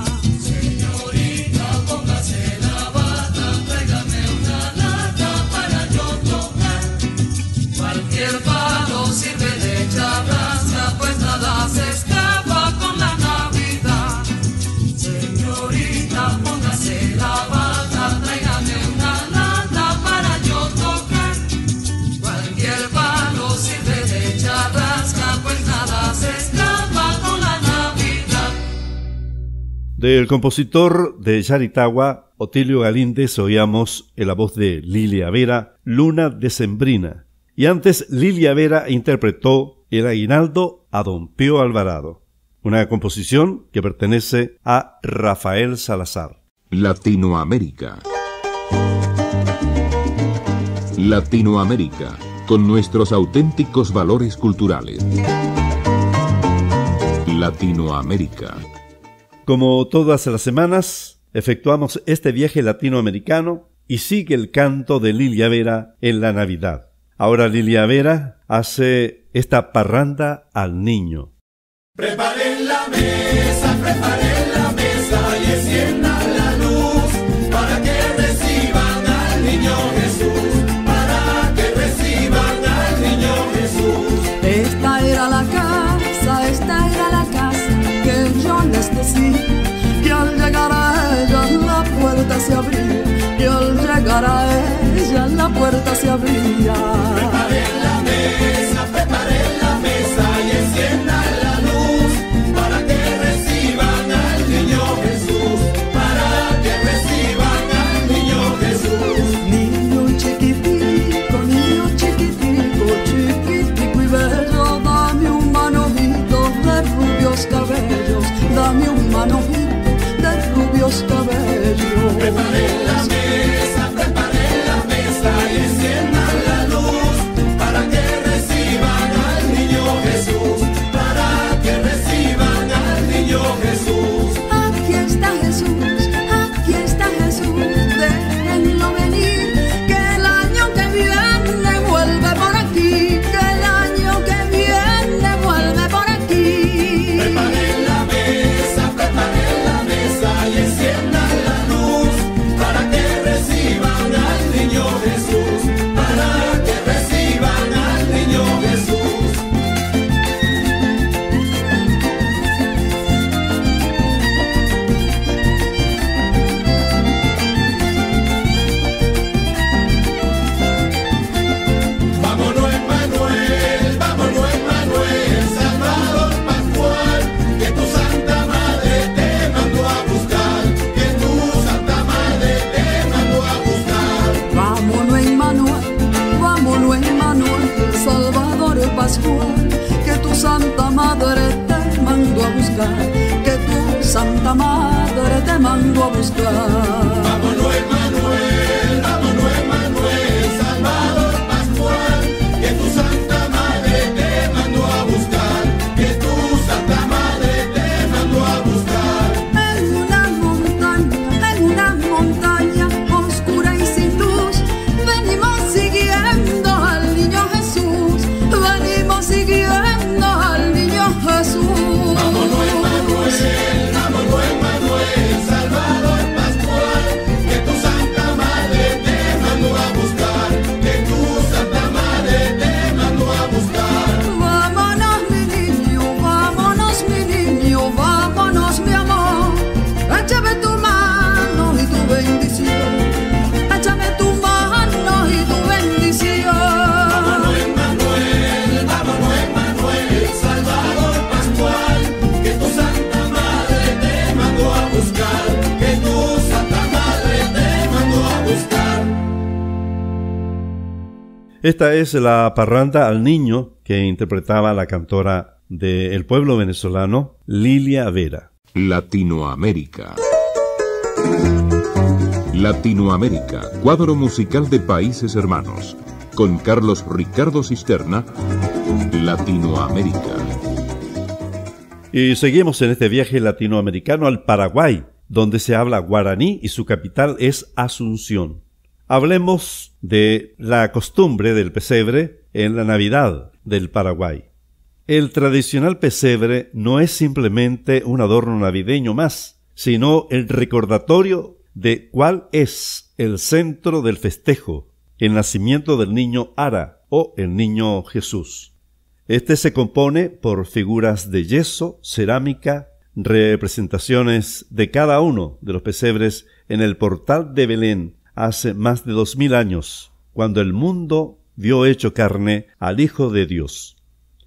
Del compositor de Yaritagua, Otilio Galíndez, oíamos en la voz de Lilia Vera, Luna Decembrina. Y antes, Lilia Vera interpretó El Aguinaldo a Don Pío Alvarado, una composición que pertenece a Rafael Salazar. Latinoamérica. Latinoamérica, con nuestros auténticos valores culturales. Latinoamérica. Como todas las semanas, efectuamos este viaje latinoamericano y sigue el canto de Lilia Vera en la Navidad. Ahora Lilia Vera hace esta parranda al niño. Preparen la mesa, preparen la mesa y enciendan Y al llegar a ella la puerta se abría. Mandó a Esta es la parranda al niño que interpretaba la cantora del pueblo venezolano Lilia Vera. Latinoamérica. Latinoamérica, cuadro musical de países hermanos. Con Carlos Ricardo Cisterna, Latinoamérica. Y seguimos en este viaje latinoamericano al Paraguay, donde se habla guaraní y su capital es Asunción. Hablemos de la costumbre del pesebre en la Navidad del Paraguay. El tradicional pesebre no es simplemente un adorno navideño más, sino el recordatorio de cuál es el centro del festejo, el nacimiento del niño Ara o el niño Jesús. Este se compone por figuras de yeso, cerámica, representaciones de cada uno de los pesebres en el portal de Belén hace más de dos mil años, cuando el mundo vio hecho carne al Hijo de Dios.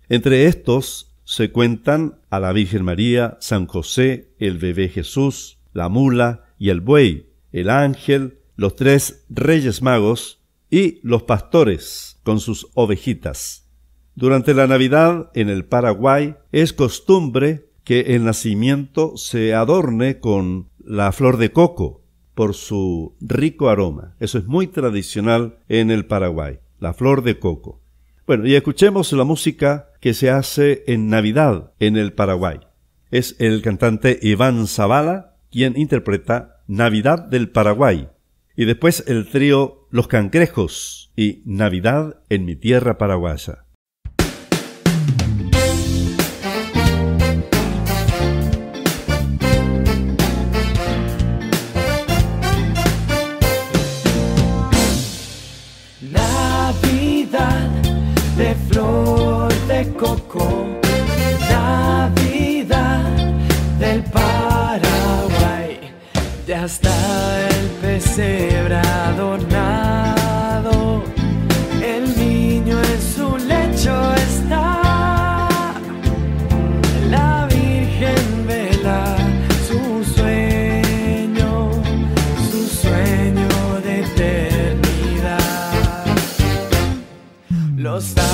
Entre estos se cuentan a la Virgen María, San José, el bebé Jesús, la mula y el buey, el ángel, los tres reyes magos y los pastores con sus ovejitas. Durante la Navidad en el Paraguay es costumbre que el nacimiento se adorne con la flor de coco por su rico aroma. Eso es muy tradicional en el Paraguay, la flor de coco. Bueno, y escuchemos la música que se hace en Navidad en el Paraguay. Es el cantante Iván Zavala quien interpreta Navidad del Paraguay. Y después el trío Los Cangrejos y Navidad en mi tierra paraguaya. Los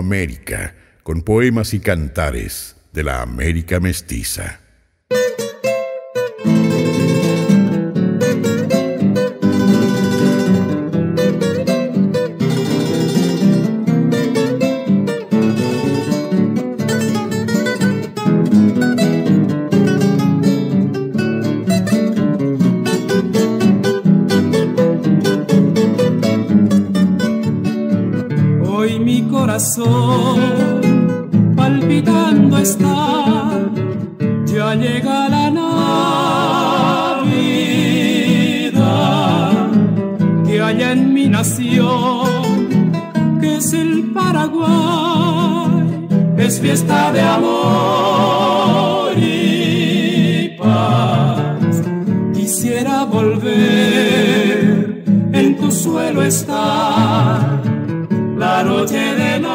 Latinoamérica, con poemas y cantares de la América mestiza. Volver. En tu suelo estar la noche de Navidad.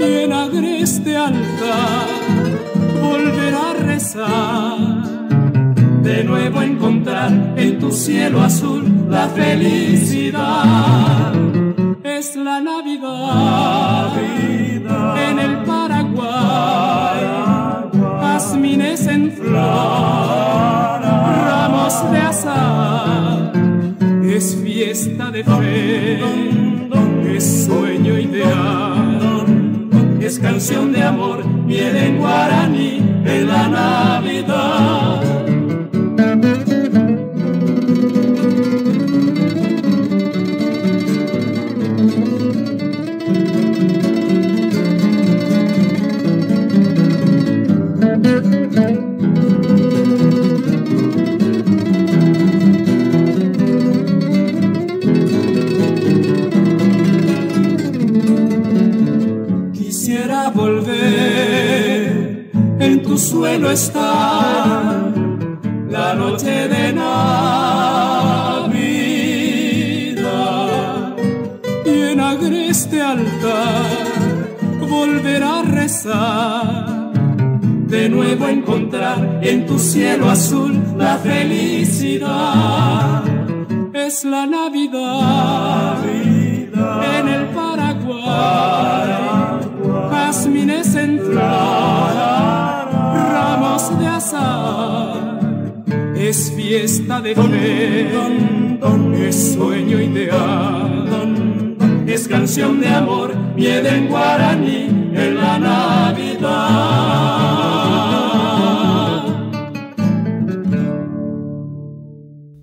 Y en agreste altar volver a rezar. De nuevo encontrar en tu cielo azul la felicidad. Es la Navidad. En el en flor ramos de azar. Es fiesta de fe, es sueño ideal, es canción de amor, miel en guaraní, en la Navidad. Suelo estar la noche de Navidad y en agreste altar volver a rezar. De nuevo encontrar en tu cielo azul la felicidad. Es la Navidad en el Paraguay. Jazmines en flor, Es fiesta de fe, es sueño ideal. Es canción de amor, miedo en guaraní, en la Navidad.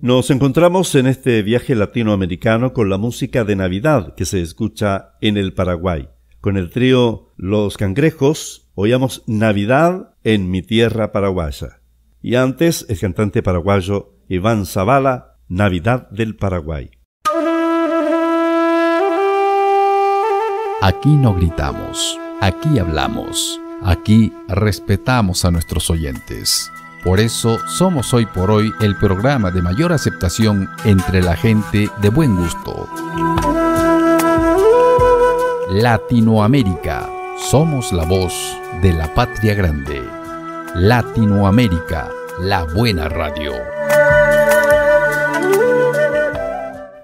Nos encontramos en este viaje latinoamericano con la música de Navidad que se escucha en el Paraguay. Con el trío Los Cangrejos oíamos Navidad en mi tierra paraguaya. Y antes el cantante paraguayo Iván Zavala, Navidad del Paraguay. Aquí no gritamos, aquí hablamos, aquí respetamos a nuestros oyentes. Por eso somos hoy por hoy el programa de mayor aceptación entre la gente de buen gusto. Latinoamérica, somos la voz de la patria grande. Latinoamérica, la buena radio.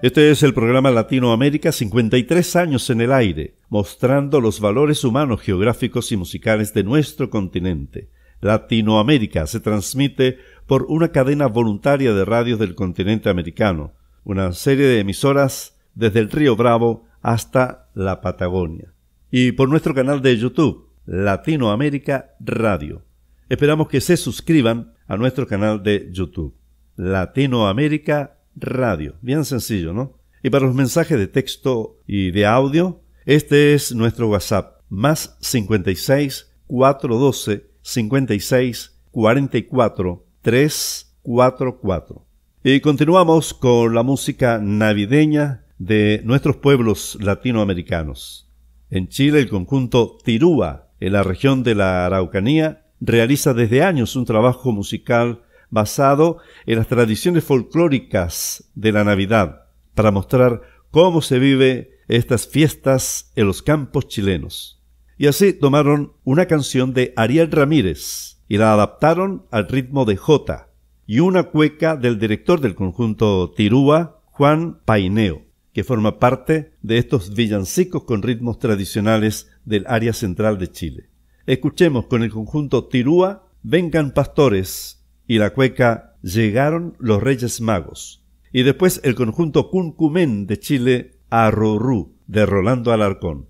Este es el programa Latinoamérica 53 años en el aire, mostrando los valores humanos, geográficos y musicales de nuestro continente. Latinoamérica se transmite por una cadena voluntaria de radios del continente americano, una serie de emisoras desde el Río Bravo hasta la Patagonia. Y por nuestro canal de YouTube, Latinoamérica Radio. Esperamos que se suscriban a nuestro canal de YouTube, Latinoamérica Radio. Bien sencillo, ¿no? Y para los mensajes de texto y de audio, este es nuestro WhatsApp, más 56 412 56 44 344. Y continuamos con la música navideña de nuestros pueblos latinoamericanos. En Chile, el conjunto Tirúa, en la región de la Araucanía, realiza desde años un trabajo musical basado en las tradiciones folclóricas de la Navidad, para mostrar cómo se vive estas fiestas en los campos chilenos. Y así tomaron una canción de Ariel Ramírez y la adaptaron al ritmo de Jota, y una cueca del director del conjunto Tirúa, Juan Paineo, que forma parte de estos villancicos con ritmos tradicionales del área central de Chile. Escuchemos con el conjunto Tirúa, Vengan Pastores, y la cueca Llegaron los Reyes Magos, y después el conjunto Cuncumen de Chile, Arrurú, de Rolando Alarcón.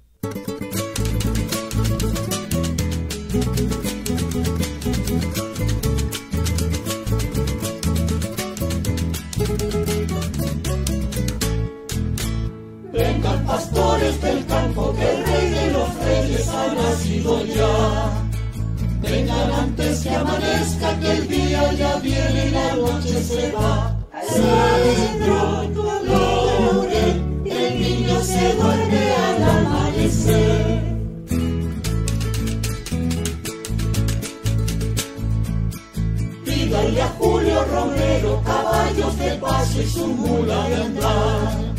Nacido ya. Vengan antes que amanezca, que el día ya viene y la noche se va. Pronto laurel, el niño se duerme al amanecer. Pídale a Julio Romero caballos de paso y su mula de andar.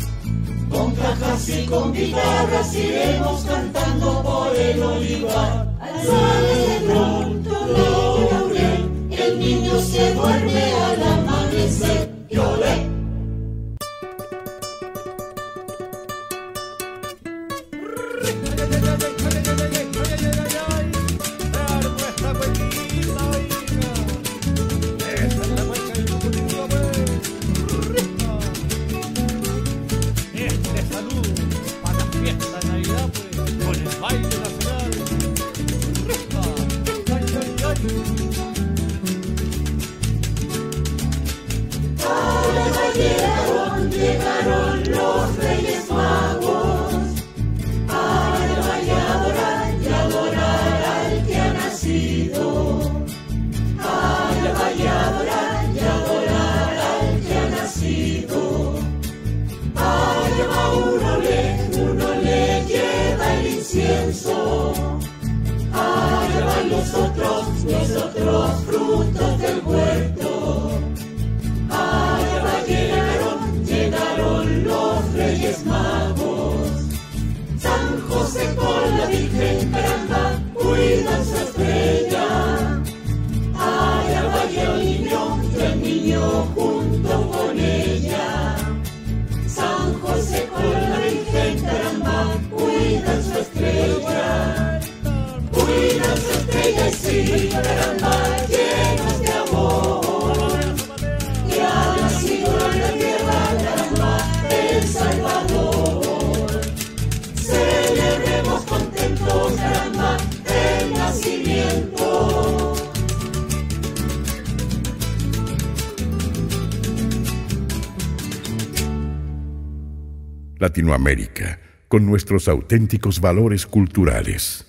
Con cajas y con guitarras iremos cantando por el olivar. Sale pronto laurel, el niño se duerme al amanecer. Y olé. Sí, caramba, llenos de amor. Y ha nacido en la tierra, caramba, el Salvador. Celebremos contentos, caramba, el nacimiento. Latinoamérica, con nuestros auténticos valores culturales.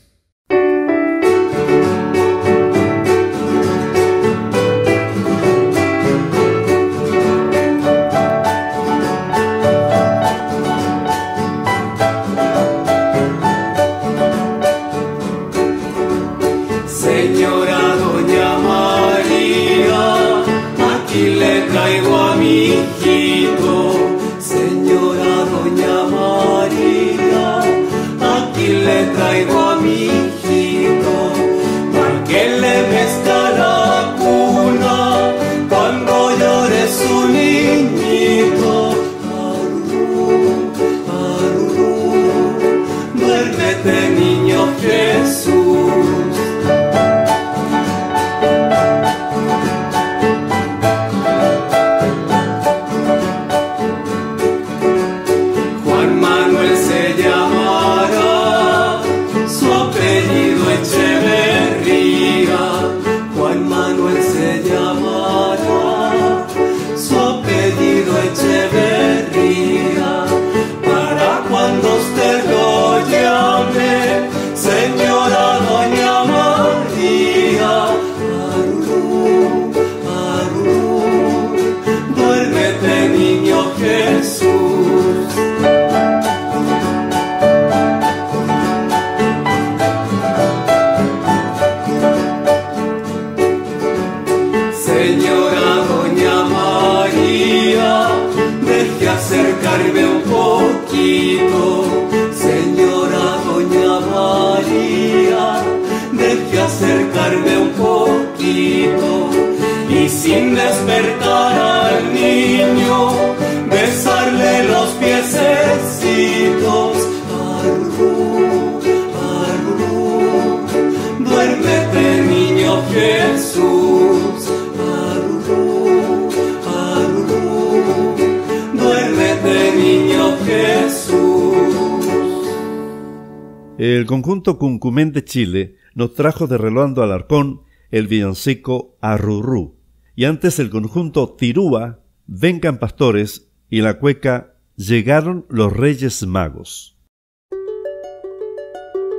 El conjunto Cuncumén de Chile nos trajo de Relando Alarcón el villancico Arrurú, y antes el conjunto Tirúa, Vengan Pastores, y la cueca Llegaron los Reyes Magos.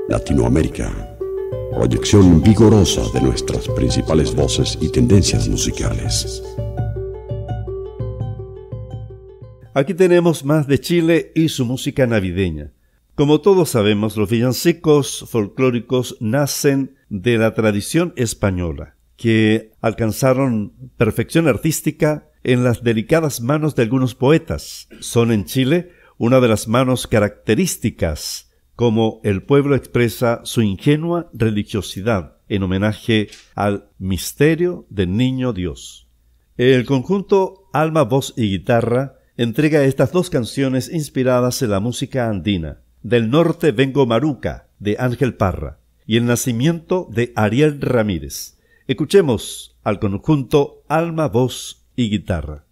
Latinoamérica. Proyección vigorosa de nuestras principales voces y tendencias musicales. Aquí tenemos más de Chile y su música navideña. Como todos sabemos, los villancicos folclóricos nacen de la tradición española, que alcanzaron perfección artística en las delicadas manos de algunos poetas. Son en Chile una de las manos características, como el pueblo expresa su ingenua religiosidad en homenaje al misterio del niño Dios. El conjunto Alma, Voz y Guitarra entrega estas dos canciones inspiradas en la música andina. Del norte vengo Maruca, de Ángel Parra, y el nacimiento de Ariel Ramírez. Escuchemos al conjunto Alma, Voz y Guitarra.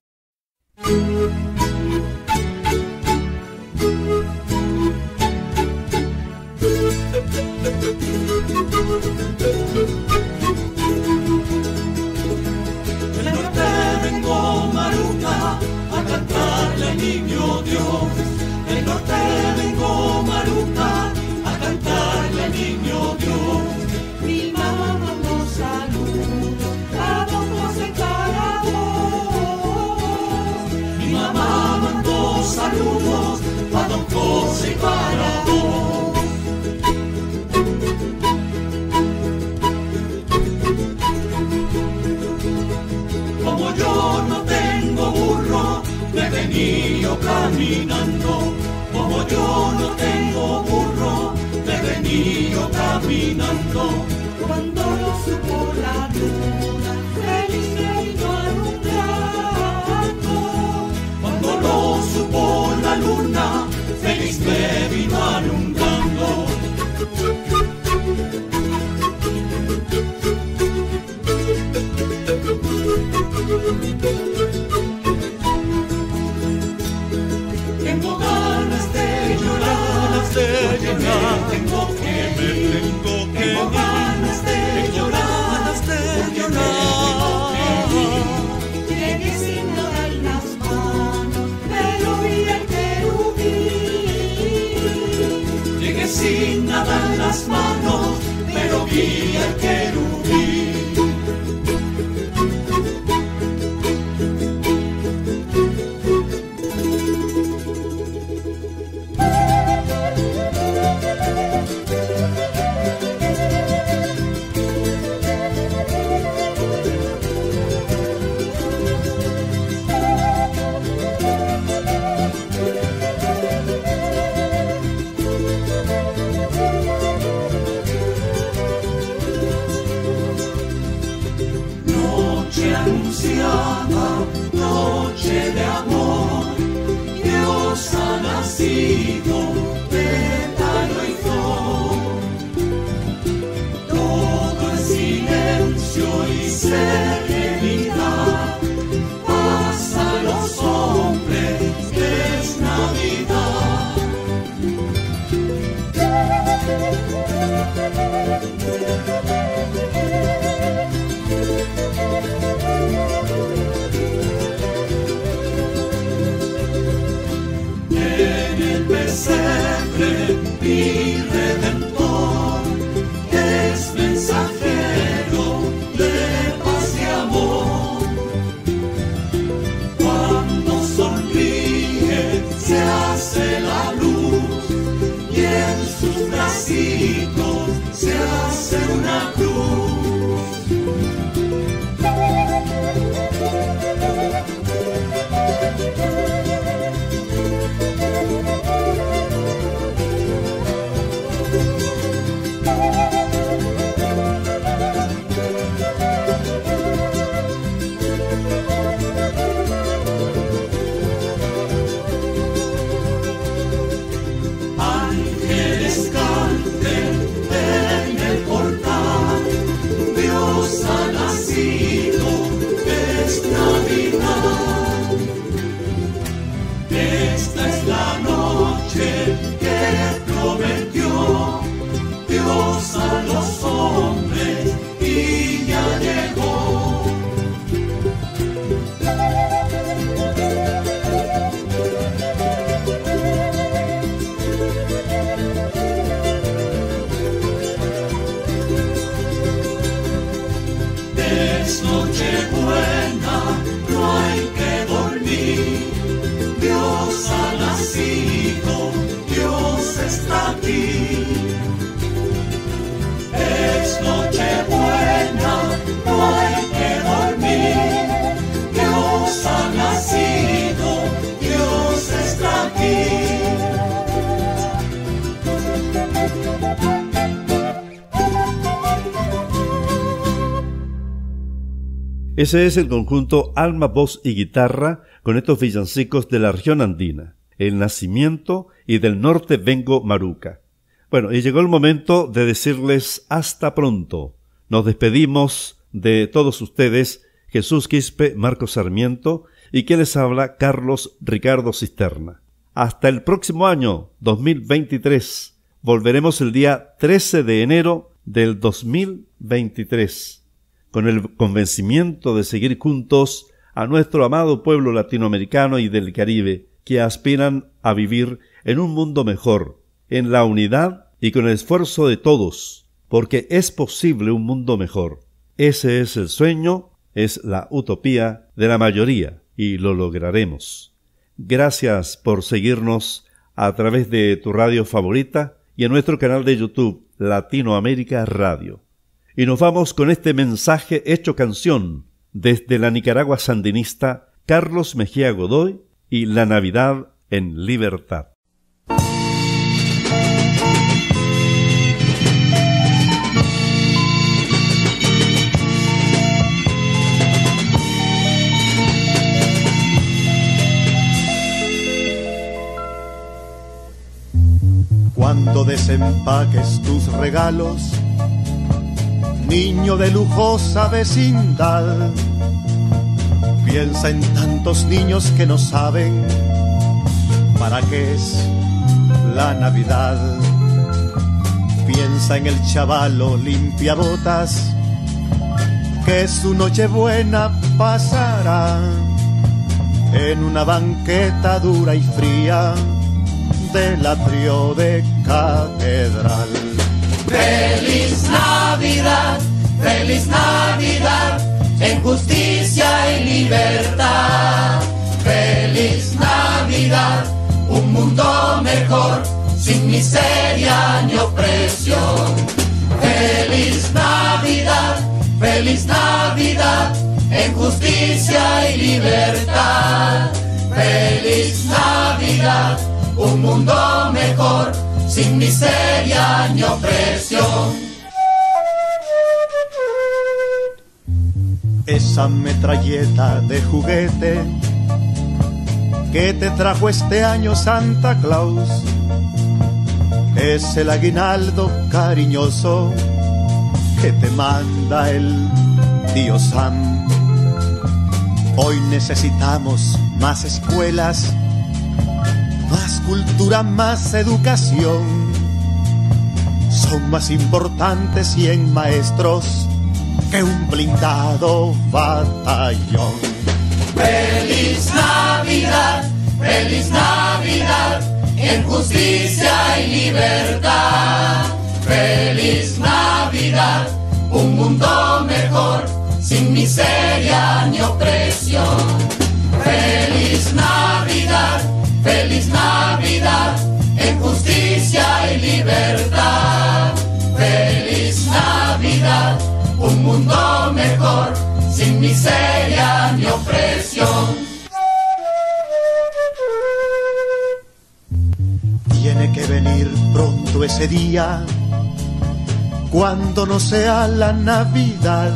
Tengo burro, me he venido caminando. Como yo no tengo burro, me he venido caminando. Cuando lo supo la luna, feliz me vino alumbrando. Cuando lo supo la luna, feliz me vino alumbrando. Tengo de llorar, tengo que ir, tengo que tengo ganas de llorar, de llorar. Llegué sin en las manos, pero vi el querubín. Llegué sin nada en las manos, pero vi al querubín. Ese es el conjunto Alma, Voz y Guitarra con estos villancicos de la región andina, el nacimiento y del norte vengo Maruca. Bueno, y llegó el momento de decirles hasta pronto. Nos despedimos de todos ustedes, Jesús Quispe, Marcos Sarmiento y quien les habla, Carlos Ricardo Cisterna. Hasta el próximo año, 2023. Volveremos el día 13 de enero del 2023 con el convencimiento de seguir juntos a nuestro amado pueblo latinoamericano y del Caribe, que aspiran a vivir en un mundo mejor, en la unidad y con el esfuerzo de todos, porque es posible un mundo mejor. Ese es el sueño, es la utopía de la mayoría, y lo lograremos. Gracias por seguirnos a través de tu radio favorita y en nuestro canal de YouTube Latinoamérica Radio. Y nos vamos con este mensaje hecho canción desde la Nicaragua sandinista Carlos Mejía Godoy y La Navidad en Libertad. Cuando desempaques tus regalos, niño de lujosa vecindad, piensa en tantos niños que no saben para qué es la Navidad. Piensa en el chavalo limpia botas, que su noche buena pasará en una banqueta dura y fría del atrio de catedral. Feliz Navidad, feliz Navidad, en justicia y libertad. Feliz Navidad, un mundo mejor, sin miseria ni opresión. Feliz Navidad, feliz Navidad, en justicia y libertad. Feliz Navidad, un mundo mejor, sin miseria ni opresión. Esa metralleta de juguete que te trajo este año Santa Claus es el aguinaldo cariñoso que te manda el tío Sam. Hoy necesitamos más escuelas, más cultura, más educación. Son más importantes 100 maestros que un blindado batallón. Feliz Navidad, feliz Navidad, en justicia y libertad. Feliz Navidad, un mundo mejor, sin miseria ni opresión. Feliz Navidad, feliz Navidad, en justicia y libertad. Feliz Navidad, un mundo mejor, sin miseria ni opresión. Tiene que venir pronto ese día, cuando no sea la Navidad,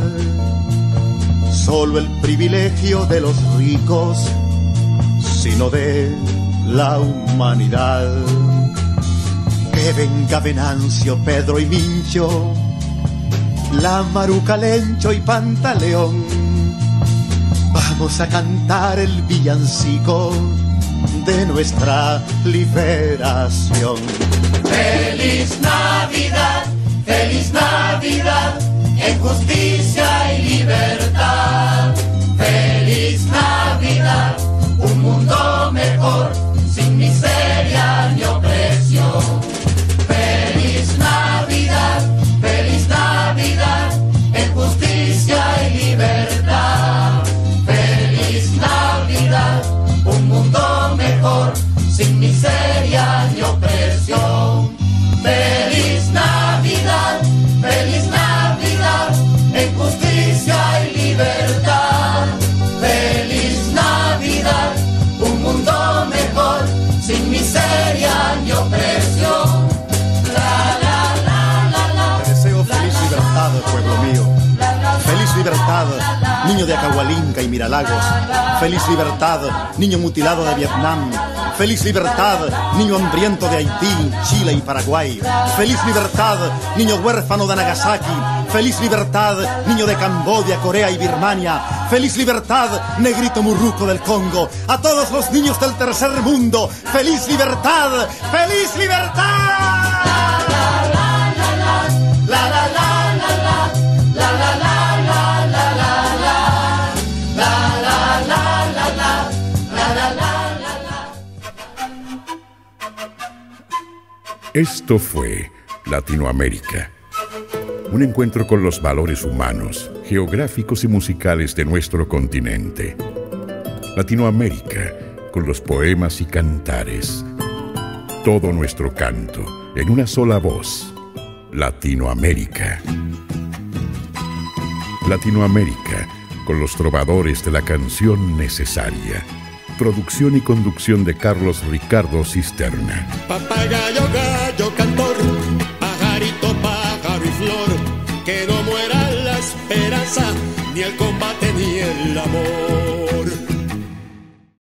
solo el privilegio de los ricos, sino de la humanidad. Que venga Venancio, Pedro y Mincho, la Maruca, Lencho y Pantaleón. Vamos a cantar el villancico de nuestra liberación. Feliz Navidad, feliz Navidad, en justicia y libertad. Feliz Navidad, un mundo mejor, miseria ni opresión. Feliz Navidad, feliz Navidad, en justicia y libertad. Feliz Navidad, un mundo mejor, sin miseria ni opresión. Feliz Navidad, feliz Navidad, en justicia y libertad. Niño de Acahualinca y Miralagos. Feliz libertad, niño mutilado de Vietnam. Feliz libertad, niño hambriento de Haití, Chile y Paraguay. Feliz libertad, niño huérfano de Nagasaki. Feliz libertad, niño de Camboya, Corea y Birmania. Feliz libertad, negrito murruco del Congo. A todos los niños del tercer mundo. Feliz libertad, feliz libertad. La la la, Esto fue Latinoamérica. Un encuentro con los valores humanos, geográficos y musicales de nuestro continente. Latinoamérica, con los poemas y cantares. Todo nuestro canto, en una sola voz. Latinoamérica. Latinoamérica, con los trovadores de la canción necesaria. Producción y conducción de Carlos Ricardo Cisterna.